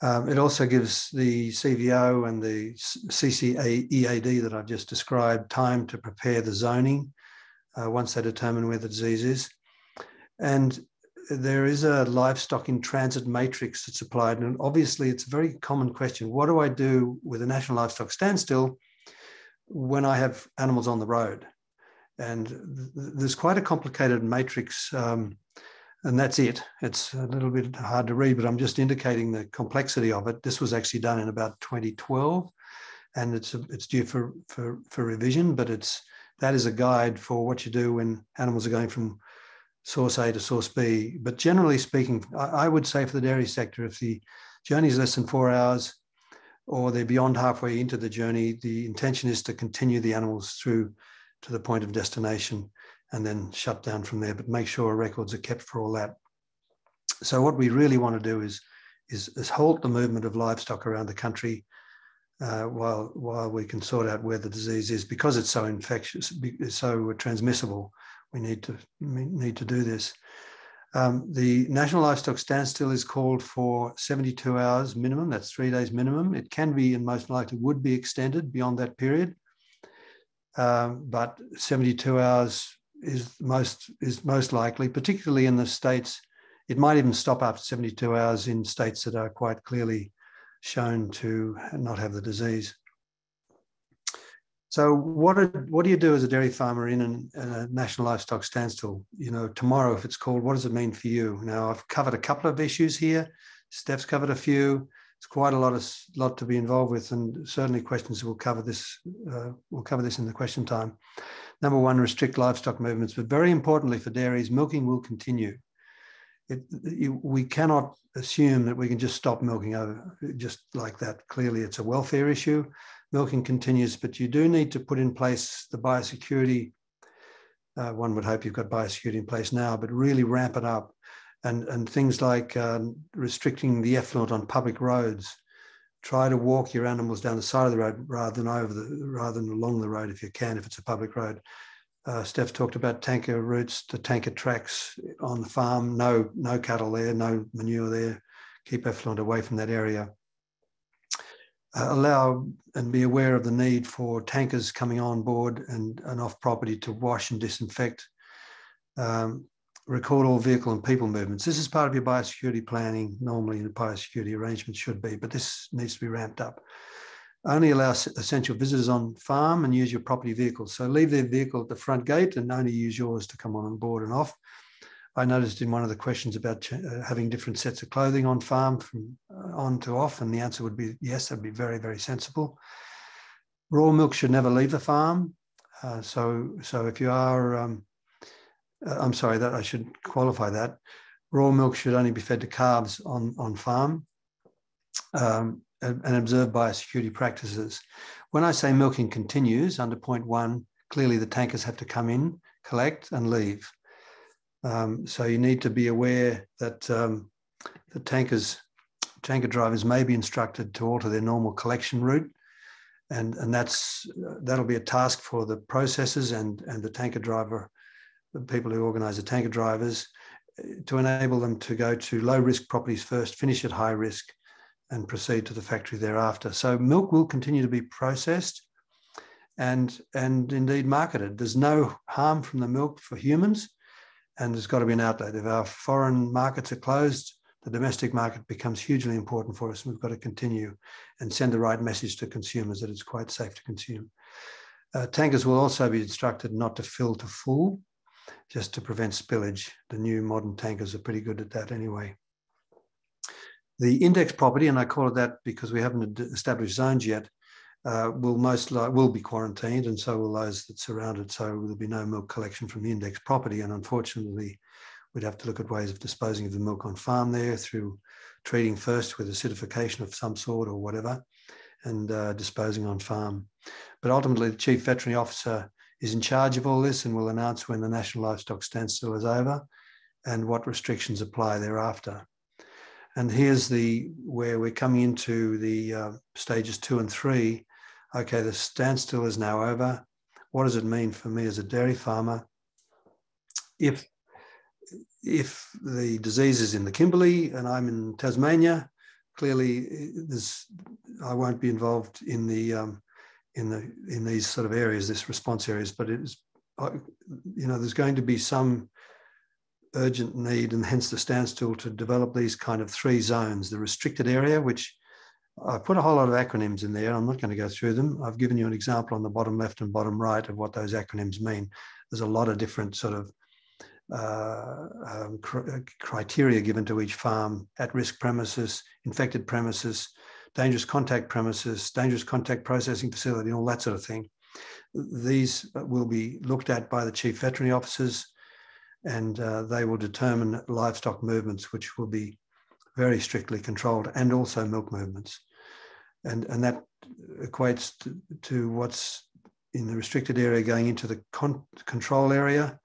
Um, it also gives the CVO and the CCEAD that I've just described time to prepare the zoning uh, once they determine where the disease is. And there is a livestock in transit matrix that's applied. And obviously, it's a very common question. What do I do with a national livestock standstill when I have animals on the road? And th- there's quite a complicated matrix. Um, and that's it. It's a little bit hard to read, but I'm just indicating the complexity of it. This was actually done in about 2012, and it's a, it's due for, for for revision. But it's that is a guide for what you do when animals are going from source A to source B. But generally speaking, I, would say for the dairy sector, if the journey is less than four hours or they're beyond halfway into the journey, the intention is to continue the animals through to the point of destination and then shut down from there. But make sure records are kept for all that. So what we really want to do is is, is halt the movement of livestock around the country uh, while while we can sort out where the disease is because it's so infectious, so transmissible we need to need to do this. Um, the national livestock standstill is called for 72 hours minimum. That's three days minimum. It can be, and most likely would be extended beyond that period. Um, but 72 hours is most is most likely, particularly in the states. It might even stop after 72 hours in states that are quite clearly shown to not have the disease. So what do, what do you do as a dairy farmer in an, a national livestock standstill? You know, tomorrow if it's called, what does it mean for you? Now I've covered a couple of issues here. Steph's covered a few. It's quite a lot of lot to be involved with, and certainly questions will cover this. Uh, we'll cover this in the question time. Number one, restrict livestock movements, but very importantly for dairies, milking will continue. It, you, we cannot assume that we can just stop milking over just like that. Clearly, it's a welfare issue milking continues, but you do need to put in place the biosecurity. Uh, one would hope you've got biosecurity in place now, but really ramp it up. And, and things like um, restricting the effluent on public roads. Try to walk your animals down the side of the road rather than over the rather than along the road if you can, if it's a public road. Uh, Steph talked about tanker routes, the tanker tracks on the farm. No, no cattle there, no manure there. Keep effluent away from that area. Uh, allow and be aware of the need for tankers coming on board and, and off property to wash and disinfect. Um, record all vehicle and people movements. This is part of your biosecurity planning, normally in biosecurity arrangement should be, but this needs to be ramped up. Only allow essential visitors on farm and use your property vehicles. So leave their vehicle at the front gate and only use yours to come on board and off. I noticed in one of the questions about uh, having different sets of clothing on farm from uh, on to off, and the answer would be yes, that'd be very, very sensible. Raw milk should never leave the farm. Uh, so, so if you are, um, uh, I'm sorry that I should qualify that. Raw milk should only be fed to calves on on farm, um, and, and observe biosecurity practices. When I say milking continues under point one, clearly the tankers have to come in, collect, and leave. Um, so you need to be aware that um, the tankers, tanker drivers may be instructed to alter their normal collection route, and and that's that'll be a task for the processors and and the tanker driver, the people who organise the tanker drivers, to enable them to go to low risk properties first, finish at high risk, and proceed to the factory thereafter. So milk will continue to be processed and and indeed marketed. There's no harm from the milk for humans and there's got to be an outlet. If our foreign markets are closed, the domestic market becomes hugely important for us. We've got to continue and send the right message to consumers that it's quite safe to consume. Uh, tankers will also be instructed not to fill to full, just to prevent spillage. The new modern tankers are pretty good at that anyway. The index property, and I call it that because we haven't established zones yet, uh, will most like will be quarantined, and so will those that surround it. So there'll be no milk collection from the index property, and unfortunately, we'd have to look at ways of disposing of the milk on farm there through treating first with acidification of some sort or whatever, and uh, disposing on farm. But ultimately, the chief veterinary officer is in charge of all this and will announce when the national livestock standstill is over and what restrictions apply thereafter. And here's the where we're coming into the uh, stages two and three okay, the standstill is now over. What does it mean for me as a dairy farmer? If if the disease is in the Kimberley and I'm in Tasmania, clearly this I won't be involved in the um, in the in these sort of areas, this response areas. But it is, you know, there's going to be some urgent need, and hence the standstill to develop these kind of three zones: the restricted area, which I've put a whole lot of acronyms in there. I'm not going to go through them. I've given you an example on the bottom left and bottom right of what those acronyms mean. There's a lot of different sort of uh, um, cr- uh, criteria given to each farm at risk premises, infected premises, dangerous contact premises, dangerous contact processing facility, and all that sort of thing. These will be looked at by the chief veterinary officers and uh, they will determine livestock movements, which will be very strictly controlled, and also milk movements. And, and that equates to, to what's in the restricted area going into the con- control area,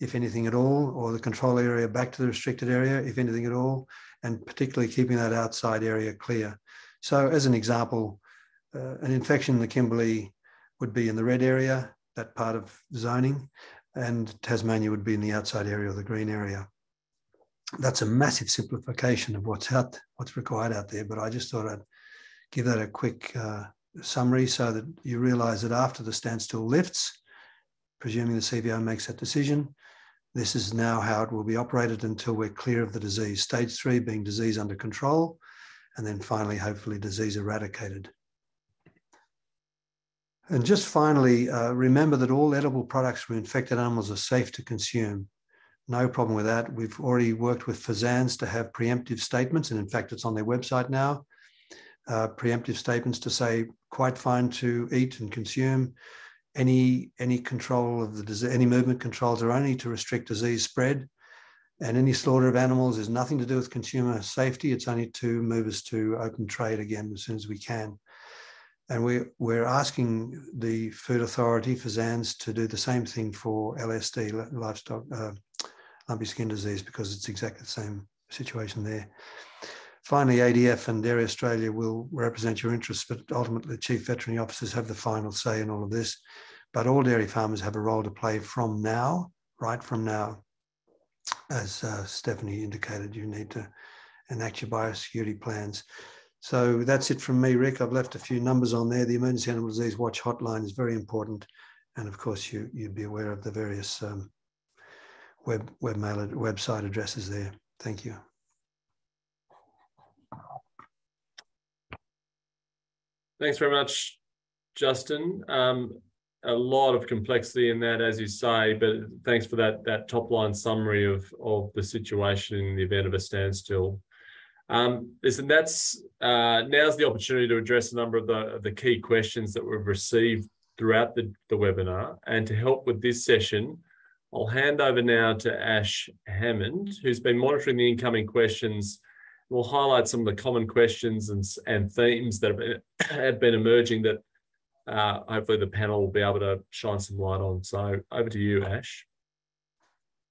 if anything at all, or the control area back to the restricted area, if anything at all, and particularly keeping that outside area clear. So, as an example, uh, an infection in the Kimberley would be in the red area, that part of zoning, and Tasmania would be in the outside area or the green area that's a massive simplification of what's out, what's required out there. But I just thought I'd give that a quick uh, summary so that you realise that after the standstill lifts, presuming the CVO makes that decision, this is now how it will be operated until we're clear of the disease. Stage three being disease under control, and then finally, hopefully, disease eradicated. And just finally, uh, remember that all edible products from infected animals are safe to consume no problem with that. We've already worked with FSANZ to have preemptive statements, and in fact, it's on their website now. Uh, preemptive statements to say quite fine to eat and consume. Any any control of the disease, any movement controls are only to restrict disease spread, and any slaughter of animals is nothing to do with consumer safety. It's only to move us to open trade again as soon as we can. And we're, we're asking the Food Authority, FSANZ, to do the same thing for LSD, livestock, uh, lumpy skin disease because it's exactly the same situation there. Finally, ADF and Dairy Australia will represent your interests, but ultimately, chief veterinary officers have the final say in all of this. But all dairy farmers have a role to play from now, right from now. As uh, Stephanie indicated, you need to enact your biosecurity plans. So that's it from me, Rick. I've left a few numbers on there. The Emergency Animal Disease Watch hotline is very important. And of course, you, you'd be aware of the various um, web, webmail, website addresses there. Thank you. Thanks very much, Justin. Um, a lot of complexity in that, as you say, but thanks for that that top line summary of of the situation in the event of a standstill. Um, listen, that's uh, now's the opportunity to address a number of the the key questions that we've received throughout the, the webinar. And to help with this session, I'll hand over now to Ash Hammond, who's been monitoring the incoming questions. We'll highlight some of the common questions and, and themes that have been, have been emerging that uh, hopefully the panel will be able to shine some light on. So over to you, Ash.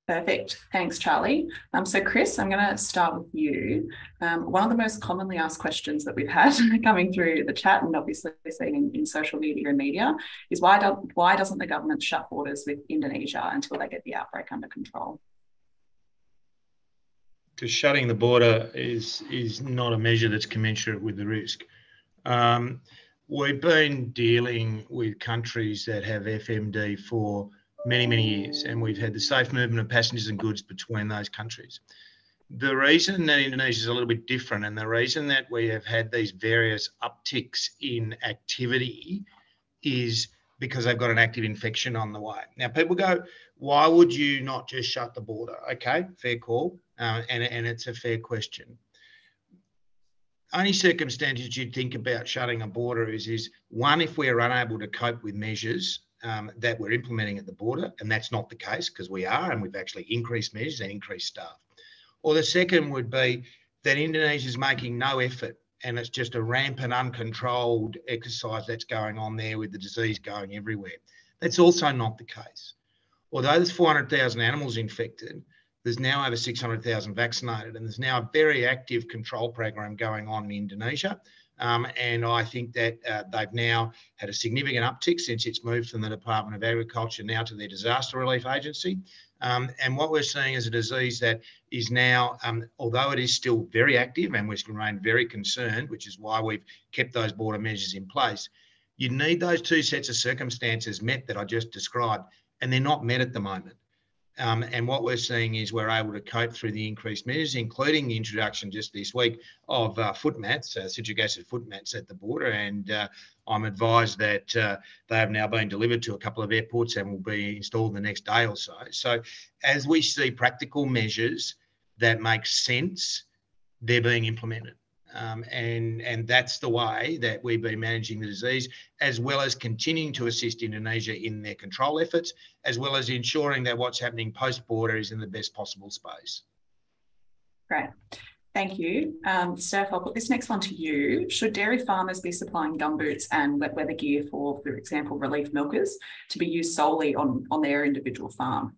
Perfect. Thanks, Charlie. Um, so, Chris, I'm going to start with you. Um, one of the most commonly asked questions that we've had coming through the chat and obviously seen in, in social media and media is why, do, why doesn't the government shut borders with Indonesia until they get the outbreak under control? Because shutting the border is is not a measure that's commensurate with the risk. Um, we've been dealing with countries that have FMD for many, many years, and we've had the safe movement of passengers and goods between those countries. The reason that Indonesia is a little bit different, and the reason that we have had these various upticks in activity is because they've got an active infection on the way. Now, people go, why would you not just shut the border? Okay, fair call, uh, and, and it's a fair question. Only circumstances you'd think about shutting a border is, is one, if we're unable to cope with measures um, that we're implementing at the border, and that's not the case because we are, and we've actually increased measures and increased staff. Or the second would be that Indonesia is making no effort and it's just a rampant, uncontrolled exercise that's going on there with the disease going everywhere. That's also not the case. Although there's 400,000 animals infected, there's now over 600,000 vaccinated, and there's now a very active control program going on in Indonesia. Um, and I think that uh, they've now had a significant uptick since it's moved from the Department of Agriculture now to their Disaster Relief Agency. Um, and what we're seeing is a disease that is now, um, although it is still very active and we remain very concerned, which is why we've kept those border measures in place, you need those two sets of circumstances met that I just described, and they're not met at the moment. Um, and what we're seeing is we're able to cope through the increased measures, including the introduction just this week of uh, foot mats, uh, citric acid foot mats at the border. And uh, I'm advised that uh, they have now been delivered to a couple of airports and will be installed the next day or so. So, as we see practical measures that make sense, they're being implemented. Um, and, and that's the way that we've been managing the disease, as well as continuing to assist Indonesia in their control efforts, as well as ensuring that what's happening post border is in the best possible space. Great. Thank you. Um, Steph, I'll put this next one to you. Should dairy farmers be supplying gumboots and wet weather gear for, for example, relief milkers to be used solely on, on their individual farm?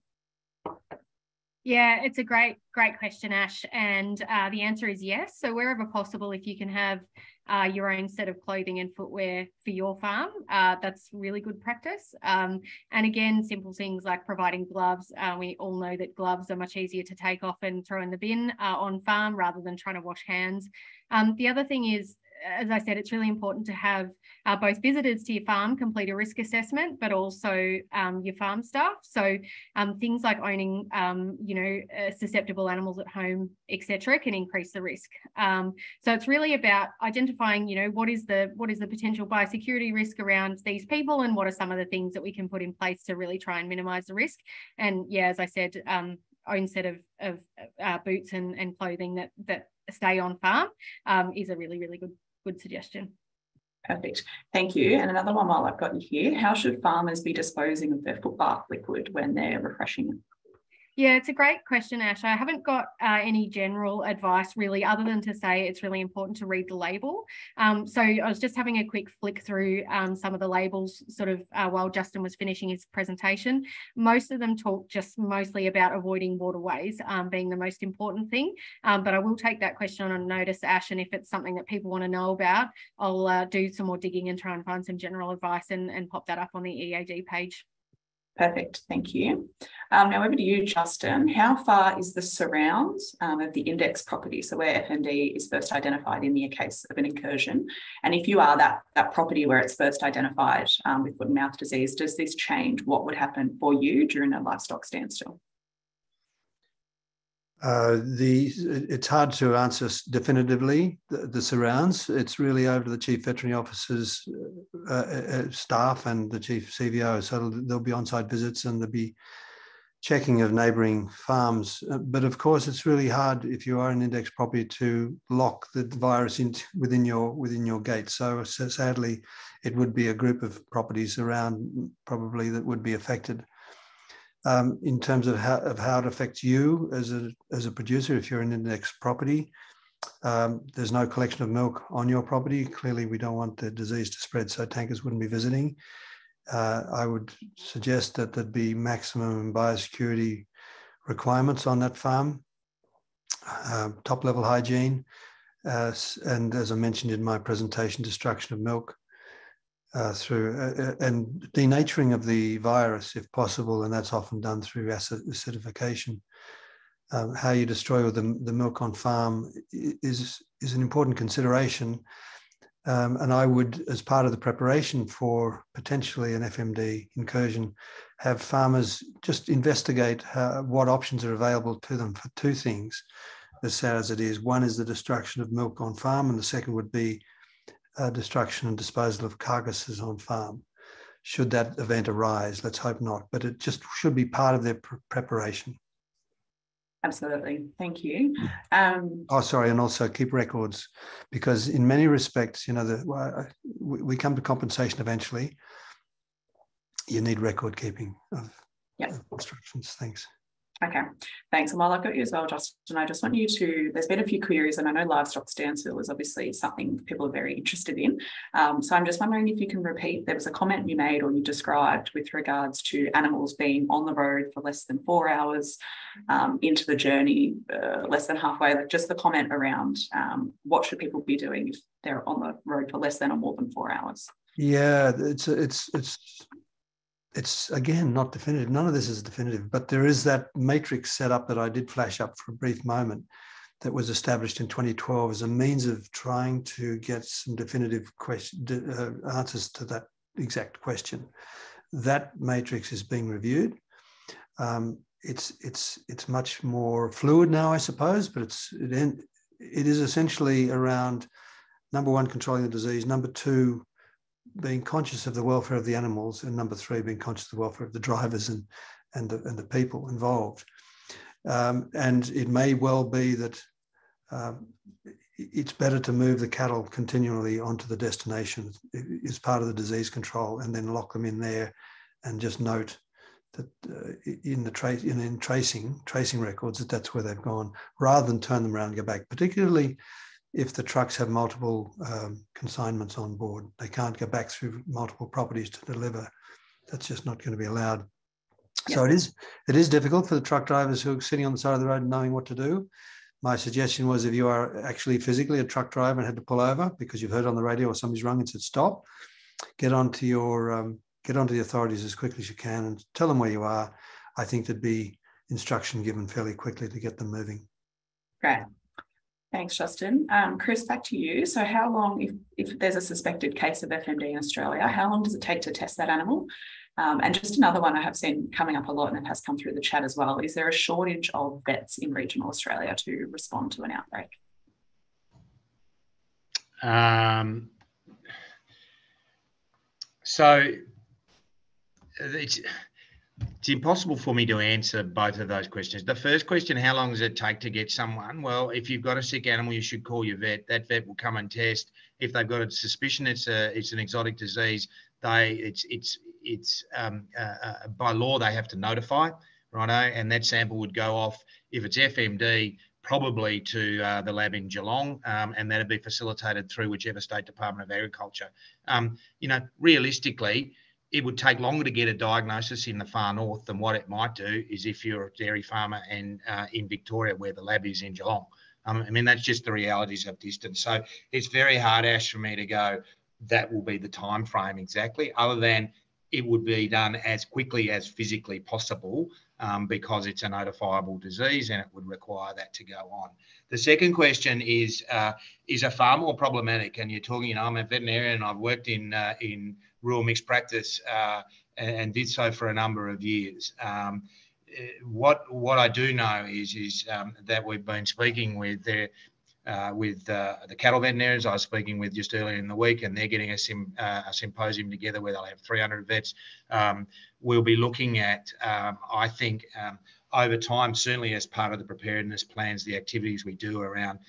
Yeah, it's a great, great question, Ash. And uh, the answer is yes. So, wherever possible, if you can have uh, your own set of clothing and footwear for your farm, uh, that's really good practice. Um, and again, simple things like providing gloves. Uh, we all know that gloves are much easier to take off and throw in the bin uh, on farm rather than trying to wash hands. Um, the other thing is, as I said, it's really important to have uh, both visitors to your farm complete a risk assessment, but also um, your farm staff. So um, things like owning, um, you know, uh, susceptible animals at home, etc., can increase the risk. Um, so it's really about identifying, you know, what is the what is the potential biosecurity risk around these people, and what are some of the things that we can put in place to really try and minimise the risk. And yeah, as I said, um, own set of of uh, boots and, and clothing that that stay on farm um, is a really really good good suggestion. Perfect. Thank you. And another one while I've got you here, how should farmers be disposing of their foot bath liquid when they're refreshing yeah, it's a great question, Ash. I haven't got uh, any general advice really, other than to say it's really important to read the label. Um, so I was just having a quick flick through um, some of the labels sort of uh, while Justin was finishing his presentation. Most of them talk just mostly about avoiding waterways um, being the most important thing. Um, but I will take that question on notice, Ash, and if it's something that people want to know about, I'll uh, do some more digging and try and find some general advice and, and pop that up on the EAD page. Perfect, thank you. Um, now over to you, Justin. How far is the surround um, of the index property? So where FMD is first identified in the case of an incursion. And if you are that, that property where it's first identified um, with foot and mouth disease, does this change what would happen for you during a livestock standstill? Uh, the it's hard to answer definitively the, the, surrounds. It's really over to the chief veterinary officer's uh, uh, uh staff and the chief CVO. So there'll be on-site visits and there'll be checking of neighbouring farms. Uh, but of course, it's really hard if you are an index property to lock the virus in within your within your gate. So, so sadly, it would be a group of properties around probably that would be affected um, in terms of how, of how it affects you as a, as a producer if you're an index property. Um, there's no collection of milk on your property. Clearly, we don't want the disease to spread, so tankers wouldn't be visiting. Uh, I would suggest that there'd be maximum biosecurity requirements on that farm, uh, top level hygiene, uh, and as I mentioned in my presentation, destruction of milk uh, through uh, uh, and denaturing of the virus if possible, and that's often done through acidification. Um, how you destroy the, the milk on farm is is an important consideration, um, and I would, as part of the preparation for potentially an FMD incursion, have farmers just investigate how, what options are available to them for two things. As sad as it is, one is the destruction of milk on farm, and the second would be uh, destruction and disposal of carcasses on farm. Should that event arise, let's hope not, but it just should be part of their pr- preparation. Absolutely, thank you. Um, oh, sorry, and also keep records, because in many respects, you know, the, we come to compensation eventually. You need record keeping of, yep. of instructions. Thanks. Okay, thanks. And while I've got you as well, Justin, I just want you to, there's been a few queries and I know livestock standstill is obviously something people are very interested in. Um, so I'm just wondering if you can repeat, there was a comment you made or you described with regards to animals being on the road for less than four hours um, into the journey, uh, less than halfway, like just the comment around um, what should people be doing if they're on the road for less than or more than four hours? Yeah, it's it's it's it's again not definitive. None of this is definitive, but there is that matrix set up that I did flash up for a brief moment that was established in 2012 as a means of trying to get some definitive question, uh, answers to that exact question. That matrix is being reviewed. Um, it's it's it's much more fluid now, I suppose, but it's it, it is essentially around number one controlling the disease, number two being conscious of the welfare of the animals, and number three, being conscious of the welfare of the drivers and and the, and the people involved. Um, and it may well be that um, it's better to move the cattle continually onto the destination as part of the disease control, and then lock them in there, and just note that uh, in the trace in, in tracing tracing records that that's where they've gone, rather than turn them around and go back. Particularly if the trucks have multiple um, consignments on board. They can't go back through multiple properties to deliver. That's just not going to be allowed. So it is it is difficult for the truck drivers who are sitting on the side of the road knowing what to do. My suggestion was if you are actually physically a truck driver and had to pull over because you've heard on the radio or somebody's rung and said stop, get onto your um, get onto the authorities as quickly as you can and tell them where you are. I think there'd be instruction given fairly quickly to get them moving. Great. Thanks, Justin. Um, Chris, back to you. So how long, if, if there's a suspected case of FMD in Australia, how long does it take to test that animal? Um, and just another one I have seen coming up a lot and it has come through the chat as well. Is there a shortage of vets in regional Australia to respond to an outbreak? Um, so it's it's impossible for me to answer both of those questions. The first question, how long does it take to get someone? Well, if you've got a sick animal, you should call your vet. That vet will come and test. If they've got a suspicion it's a it's an exotic disease, they it's it's it's um, uh, uh, by law they have to notify, righto, and that sample would go off if it's FMD probably to uh, the lab in Geelong, um, and that'd be facilitated through whichever state Department of Agriculture. Um, you know, realistically it would take longer to get a diagnosis in the far north than what it might do is if you're a dairy farmer and uh, in Victoria where the lab is in Geelong. Um, I mean, that's just the realities of distance. So it's very hard, Ash, for me to go, that will be the time frame exactly, other than it would be done as quickly as physically possible um, because it's a notifiable disease and it would require that to go on. The second question is uh, is a far more problematic, and you're talking. You know, I'm a veterinarian. I've worked in uh, in rural mixed practice uh, and, and, did so for a number of years. Um, what what I do know is is um, that we've been speaking with their uh, with uh, the cattle veterinarians. I was speaking with just earlier in the week, and they're getting a, sim, uh, a symposium together where they'll have 300 vets. Um, we'll be looking at, um, I think, um, over time, certainly as part of the preparedness plans, the activities we do around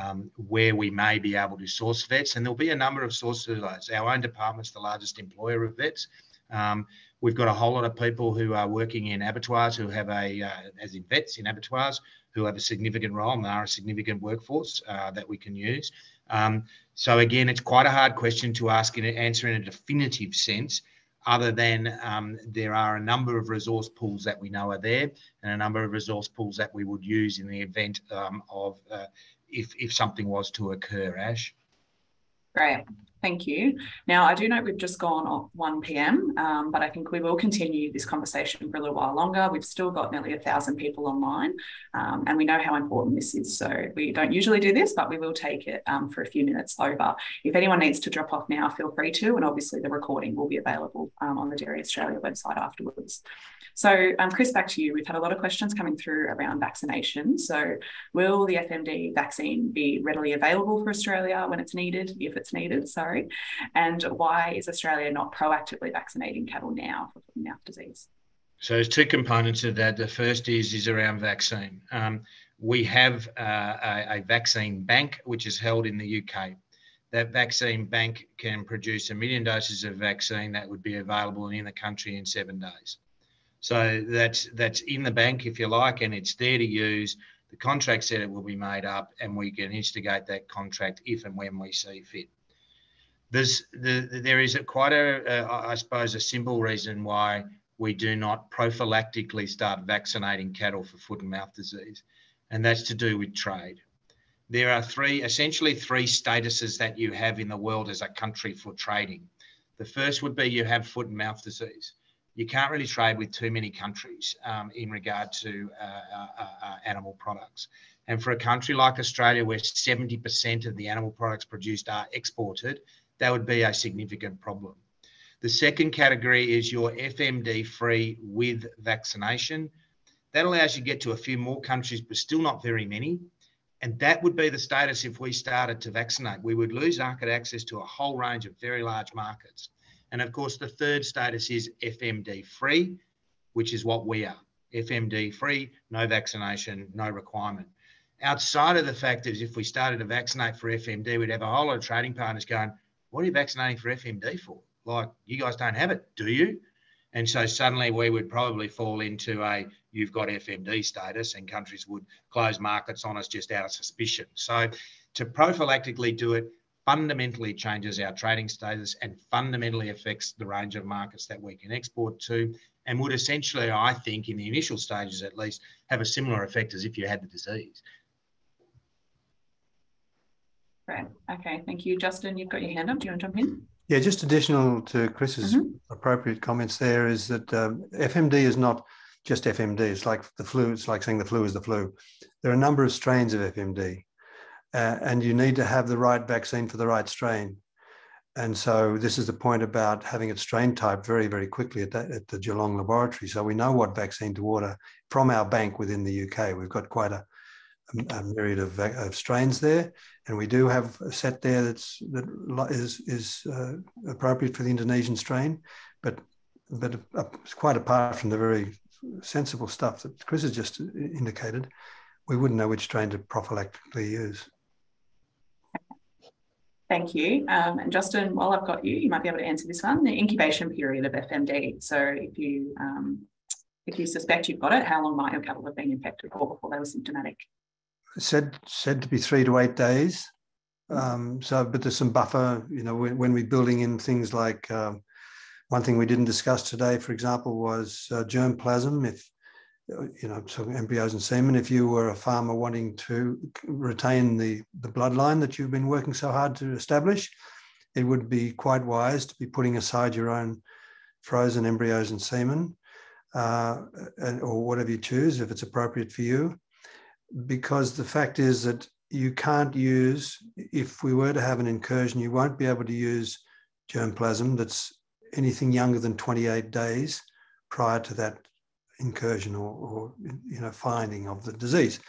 um, where we may be able to source vets, and there'll be a number of sources of those. Our own department's the largest employer of vets. Um, we've got a whole lot of people who are working in abattoirs who have a, uh, as in vets in abattoirs, who have a significant role and are a significant workforce uh, that we can use. Um, so again, it's quite a hard question to ask and answer in a definitive sense, other than um, there are a number of resource pools that we know are there and a number of resource pools that we would use in the event um, of uh, if, if something was to occur, Ash. Great. Thank you. Now, I do know we've just gone off 1 p.m., um, but I think we will continue this conversation for a little while longer. We've still got nearly a thousand people online, um, and we know how important this is. So we don't usually do this, but we will take it um, for a few minutes over. If anyone needs to drop off now, feel free to, and obviously the recording will be available um, on the Dairy Australia website afterwards. So, um, Chris, back to you. We've had a lot of questions coming through around vaccination. So, will the FMD vaccine be readily available for Australia when it's needed, if it's needed? Sorry. And why is Australia not proactively vaccinating cattle now for mouth disease? So, there's two components of that. The first is is around vaccine. Um, we have uh, a, a vaccine bank which is held in the UK that vaccine bank can produce a million doses of vaccine that would be available in the country in seven days. So that's that's in the bank, if you like, and it's there to use. The contract said it will be made up, and we can instigate that contract if and when we see fit. There's the, there is a quite a, a I suppose a simple reason why we do not prophylactically start vaccinating cattle for foot and mouth disease, and that's to do with trade. There are three essentially three statuses that you have in the world as a country for trading. The first would be you have foot and mouth disease you can't really trade with too many countries um, in regard to uh, uh, uh, uh, animal products. And for a country like Australia, where 70% of the animal products produced are exported, that would be a significant problem. The second category is your FMD free with vaccination. That allows you to get to a few more countries, but still not very many. And that would be the status if we started to vaccinate. We would lose market access to a whole range of very large markets. And of course, the third status is FMD free, which is what we are FMD free, no vaccination, no requirement. Outside of the fact that if we started to vaccinate for FMD, we'd have a whole lot of trading partners going, What are you vaccinating for FMD for? Like, you guys don't have it, do you? And so suddenly we would probably fall into a you've got FMD status, and countries would close markets on us just out of suspicion. So to prophylactically do it, fundamentally changes our trading status and fundamentally affects the range of markets that we can export to and would essentially, I think, in the initial stages at least, have a similar effect as if you had the disease. Right. Okay. Thank you. Justin, you've got your hand up. Do you want to jump in? Yeah, just additional to Chris's mm-hmm. appropriate comments there is that um, FMD is not just FMD. It's like the flu. It's like saying the flu is the flu. There are a number of strains of FMD uh, and you need to have the right vaccine for the right strain. And so this is the point about having it strain typed very, very quickly at, that, at the Geelong laboratory. So we know what vaccine to order from our bank within the UK. We've got quite a, a myriad of, of, strains there, and we do have a set there that's that is is uh, appropriate for the Indonesian strain, but but uh, quite apart from the very sensible stuff that Chris has just indicated, we wouldn't know which strain to prophylactically use. Thank you. Um, and Justin, while I've got you, you might be able to answer this one. The incubation period of FMD. So if you um, if you suspect you've got it, how long might your cattle have been infected for before they were symptomatic? Said said to be three to eight days. Um, so, but there's some buffer. You know, when, when we're building in things like um, one thing we didn't discuss today, for example, was uh, germplasm. If you know, so embryos and semen, if you were a farmer wanting to retain the, the bloodline that you've been working so hard to establish, it would be quite wise to be putting aside your own frozen embryos and semen, uh, or whatever you choose if it's appropriate for you. Because the fact is that you can't use, if we were to have an incursion, you won't be able to use germplasm that's anything younger than 28 days prior to that incursion or, or you know finding of the disease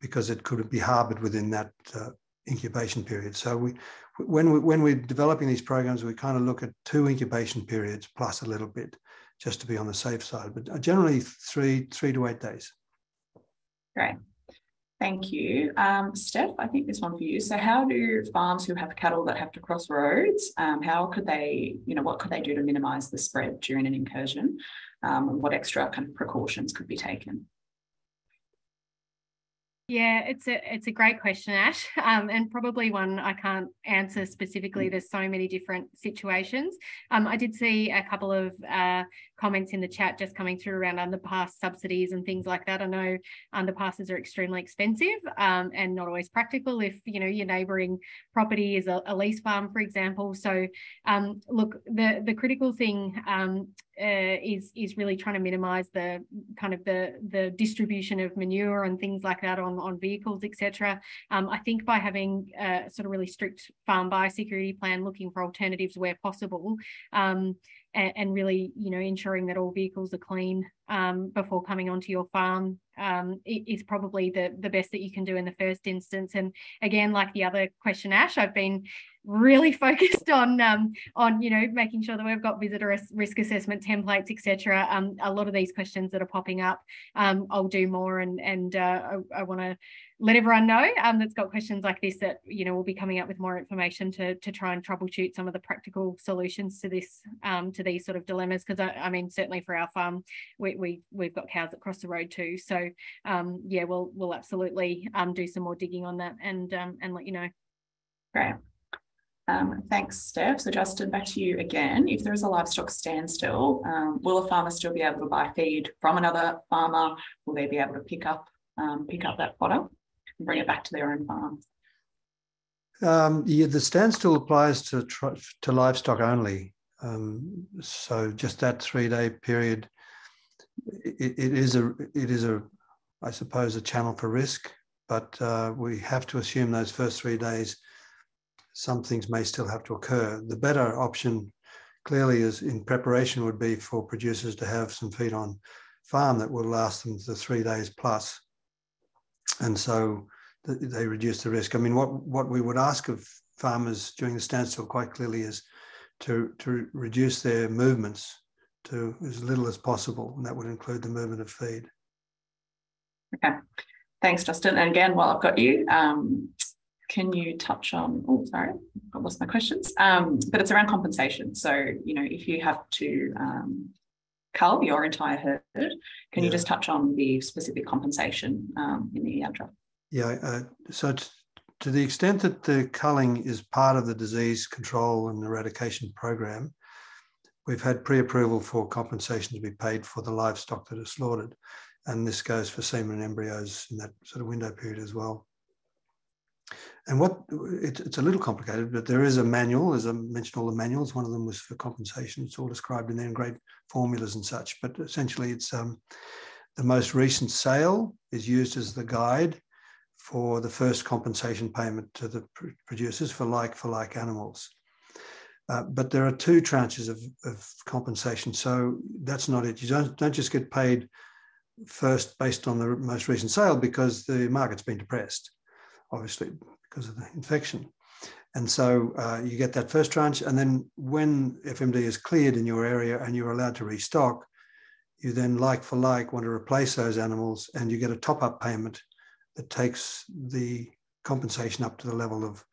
because it could be harbored within that uh, incubation period. So we when we when we're developing these programs we kind of look at two incubation periods plus a little bit just to be on the safe side but uh, generally three three to eight days. Great Thank you. Um, Steph, I think this one for you. So how do farms who have cattle that have to cross roads, um, how could they, you know, what could they do to minimize the spread during an incursion? Um, what extra kind of precautions could be taken? Yeah, it's a it's a great question, Ash, um, and probably one I can't answer specifically. There's so many different situations. Um, I did see a couple of uh, comments in the chat just coming through around underpass subsidies and things like that. I know underpasses are extremely expensive um, and not always practical if you know your neighbouring property is a, a, lease farm, for example. So, um, look, the the critical thing um, uh, is is really trying to minimise the kind of the the distribution of manure and things like that on on vehicles, etc. Um, I think by having a sort of really strict farm biosecurity plan, looking for alternatives where possible, um, and, and, really, you know, ensuring that all vehicles are clean um, before coming onto your farm um, is probably the the best that you can do in the first instance. And again, like the other question, Ash, I've been really focused on um, on you know making sure that we've got visitor risk assessment templates etc um, a lot of these questions that are popping up um, I'll do more and and uh, I, I want to let everyone know um, that's got questions like this that you know we'll be coming up with more information to to try and troubleshoot some of the practical solutions to this um, to these sort of dilemmas because I, I, mean certainly for our farm we, we we've got cows that cross the road too so um, yeah we'll we'll absolutely um, do some more digging on that and um, and let you know great um, thanks, Steph. So Justin, back to you again. If there is a livestock standstill, will a farmer still be able to buy feed from another farmer? Will they be able to pick up pick up that fodder and bring it back to their own farm? Um, yeah, the standstill applies to to livestock only. Um, so just that three day period, it, it is a it is a I suppose a channel for risk, but uh, we have to assume those first three days some things may still have to occur. The better option clearly is in preparation would be for producers to have some feed on farm that will last them the three days plus. And so they reduce the risk. I mean, what, what we would ask of farmers during the standstill quite clearly is to, to reduce their movements to as little as possible. And that would include the movement of feed. Okay. Thanks, Justin. And again, while I've got you, um, can you touch on, oh, sorry, I lost my questions, um, but it's around compensation. So, you know, if you have to um, cull your entire herd, can yeah. you just touch on the specific compensation um, in the EADRA? Yeah, uh, so t- to the extent that the culling is part of the disease control and eradication program, we've had pre-approval for compensation to be paid for the livestock that are slaughtered. And this goes for semen and embryos in that sort of window period as well. And what it, it's a little complicated, but there is a manual, as I mentioned, all the manuals. One of them was for compensation. It's all described in there in great formulas and such. But essentially, it's um, the most recent sale is used as the guide for the first compensation payment to the producers for like for like animals. Uh, but there are two tranches of, of compensation, so that's not it. You don't don't just get paid first based on the most recent sale because the market's been depressed obviously because of the infection. And so uh, you get that first tranche. And then when FMD is cleared in your area and you're allowed to restock, you then like for like want to replace those animals and you get a top up payment that takes the compensation up to the level of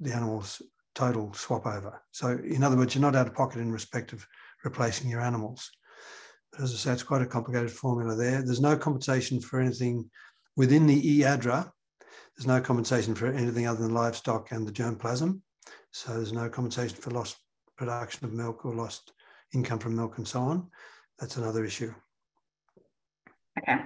the animal's total swap over. So in other words, you're not out of pocket in respect of replacing your animals. But as I say, it's quite a complicated formula there. There's no compensation for anything within the EADRA, there's no compensation for anything other than livestock and the germplasm. So there's no compensation for lost production of milk or lost income from milk and so on. That's another issue. Okay.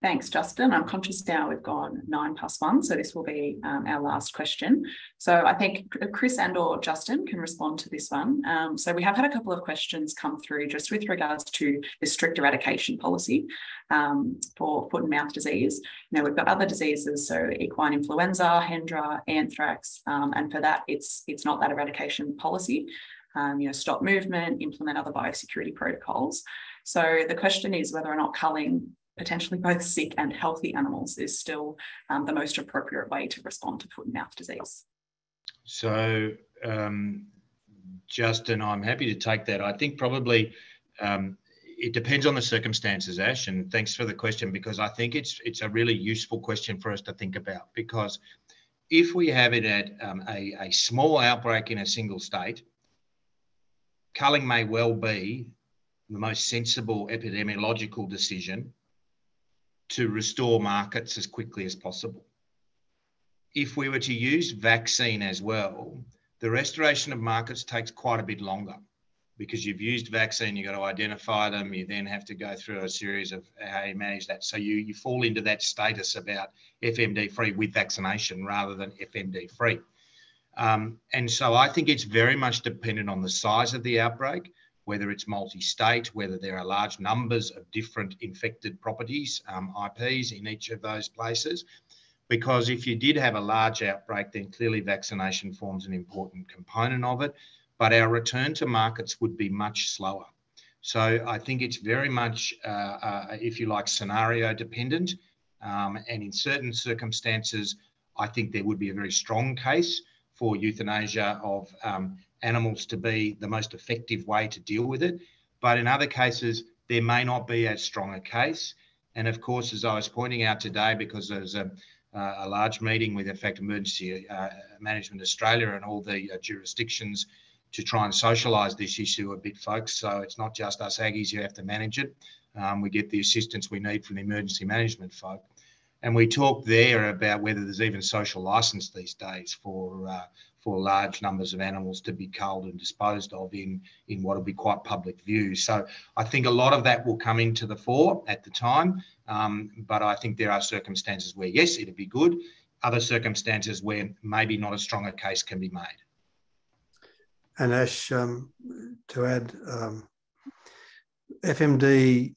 Thanks, Justin. I'm conscious now we've gone nine plus one, so this will be um, our last question. So I think Chris and or Justin can respond to this one. Um, so we have had a couple of questions come through just with regards to the strict eradication policy um, for foot and mouth disease. Now we've got other diseases, so equine influenza, Hendra, anthrax, um, and for that it's it's not that eradication policy. Um, you know, stop movement, implement other biosecurity protocols. So the question is whether or not culling potentially both sick and healthy animals is still um, the most appropriate way to respond to foot and mouth disease. So, um, Justin, I'm happy to take that. I think probably um, it depends on the circumstances, Ash, and thanks for the question because I think it's it's a really useful question for us to think about because if we have it at um, a, a small outbreak in a single state, culling may well be the most sensible epidemiological decision to restore markets as quickly as possible. If we were to use vaccine as well, the restoration of markets takes quite a bit longer because you've used vaccine, you've got to identify them, you then have to go through a series of how you manage that. So you, you fall into that status about FMD free with vaccination rather than FMD free. Um, and so I think it's very much dependent on the size of the outbreak whether it's multi-state, whether there are large numbers of different infected properties, um, IPs in each of those places. Because if you did have a large outbreak, then clearly vaccination forms an important component of it. But our return to markets would be much slower. So I think it's very much, uh, uh, if you like, scenario dependent. Um, and in certain circumstances, I think there would be a very strong case for euthanasia of um, animals to be the most effective way to deal with it. But in other cases, there may not be as strong a case. And of course, as I was pointing out today, because there's a, a large meeting with, in fact, Emergency uh, Management Australia and all the uh, jurisdictions to try and socialise this issue a bit, folks. So it's not just us Aggies who have to manage it. Um, we get the assistance we need from the emergency management folk. And we talked there about whether there's even social license these days for uh, for large numbers of animals to be culled and disposed of in, in what will be quite public view. So I think a lot of that will come into the fore at the time, um, but I think there are circumstances where, yes, it'd be good, other circumstances where maybe not a stronger case can be made. And Ash, um, to add, um, FMD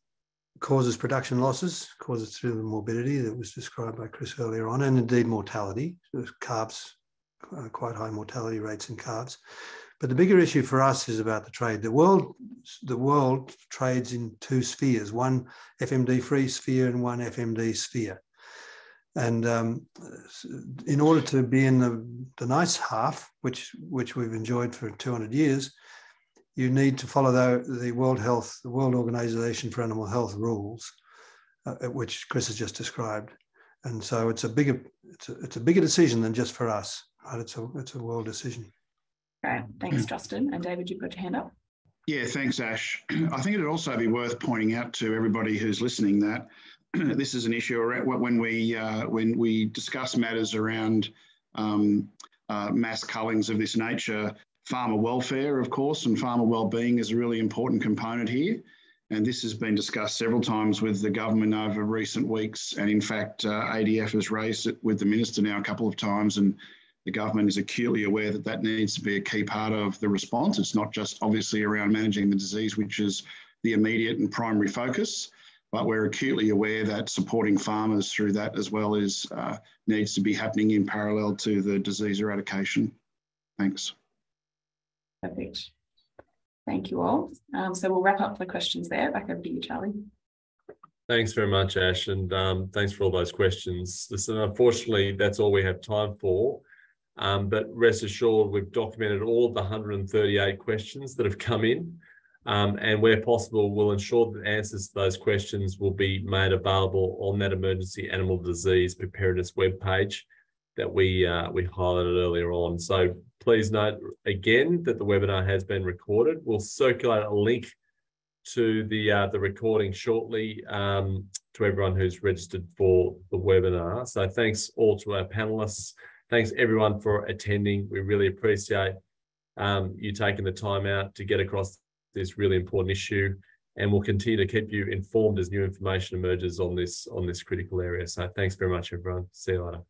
causes production losses, causes through the morbidity that was described by Chris earlier on, and indeed mortality. So calves uh, quite high mortality rates in calves. But the bigger issue for us is about the trade. The world, the world trades in two spheres: one FMD-free sphere and one FMD sphere. And um, in order to be in the, the nice half, which which we've enjoyed for 200 years, you need to follow the, the World Health, the World Organization for Animal Health rules, uh, which Chris has just described. And so it's a bigger it's a, it's a bigger decision than just for us. Right? It's a it's a world decision. Great, thanks, Justin. And David, you've got your hand up. Yeah, thanks, Ash. I think it'd also be worth pointing out to everybody who's listening that this is an issue when we uh, when we discuss matters around um, uh, mass cullings of this nature. Farmer welfare, of course, and farmer well-being is a really important component here. And this has been discussed several times with the government over recent weeks. And in fact, uh, ADF has raised it with the minister now a couple of times. And the government is acutely aware that that needs to be a key part of the response. It's not just obviously around managing the disease, which is the immediate and primary focus, but we're acutely aware that supporting farmers through that as well is uh, needs to be happening in parallel to the disease eradication. Thanks. Perfect. Thank you all. Um, so we'll wrap up the questions there. Back over to you, Charlie. Thanks very much, Ash, and um, thanks for all those questions. Listen, unfortunately, that's all we have time for. Um, but rest assured, we've documented all of the 138 questions that have come in. Um, and where possible, we'll ensure that answers to those questions will be made available on that emergency animal disease preparedness webpage that we uh, we highlighted earlier on. So please note again that the webinar has been recorded. We'll circulate a link to the uh, the recording shortly um, to everyone who's registered for the webinar. So thanks all to our panelists. Thanks everyone for attending. We really appreciate um, you taking the time out to get across this really important issue. and we'll continue to keep you informed as new information emerges on this on this critical area. So thanks very much, everyone. See you later.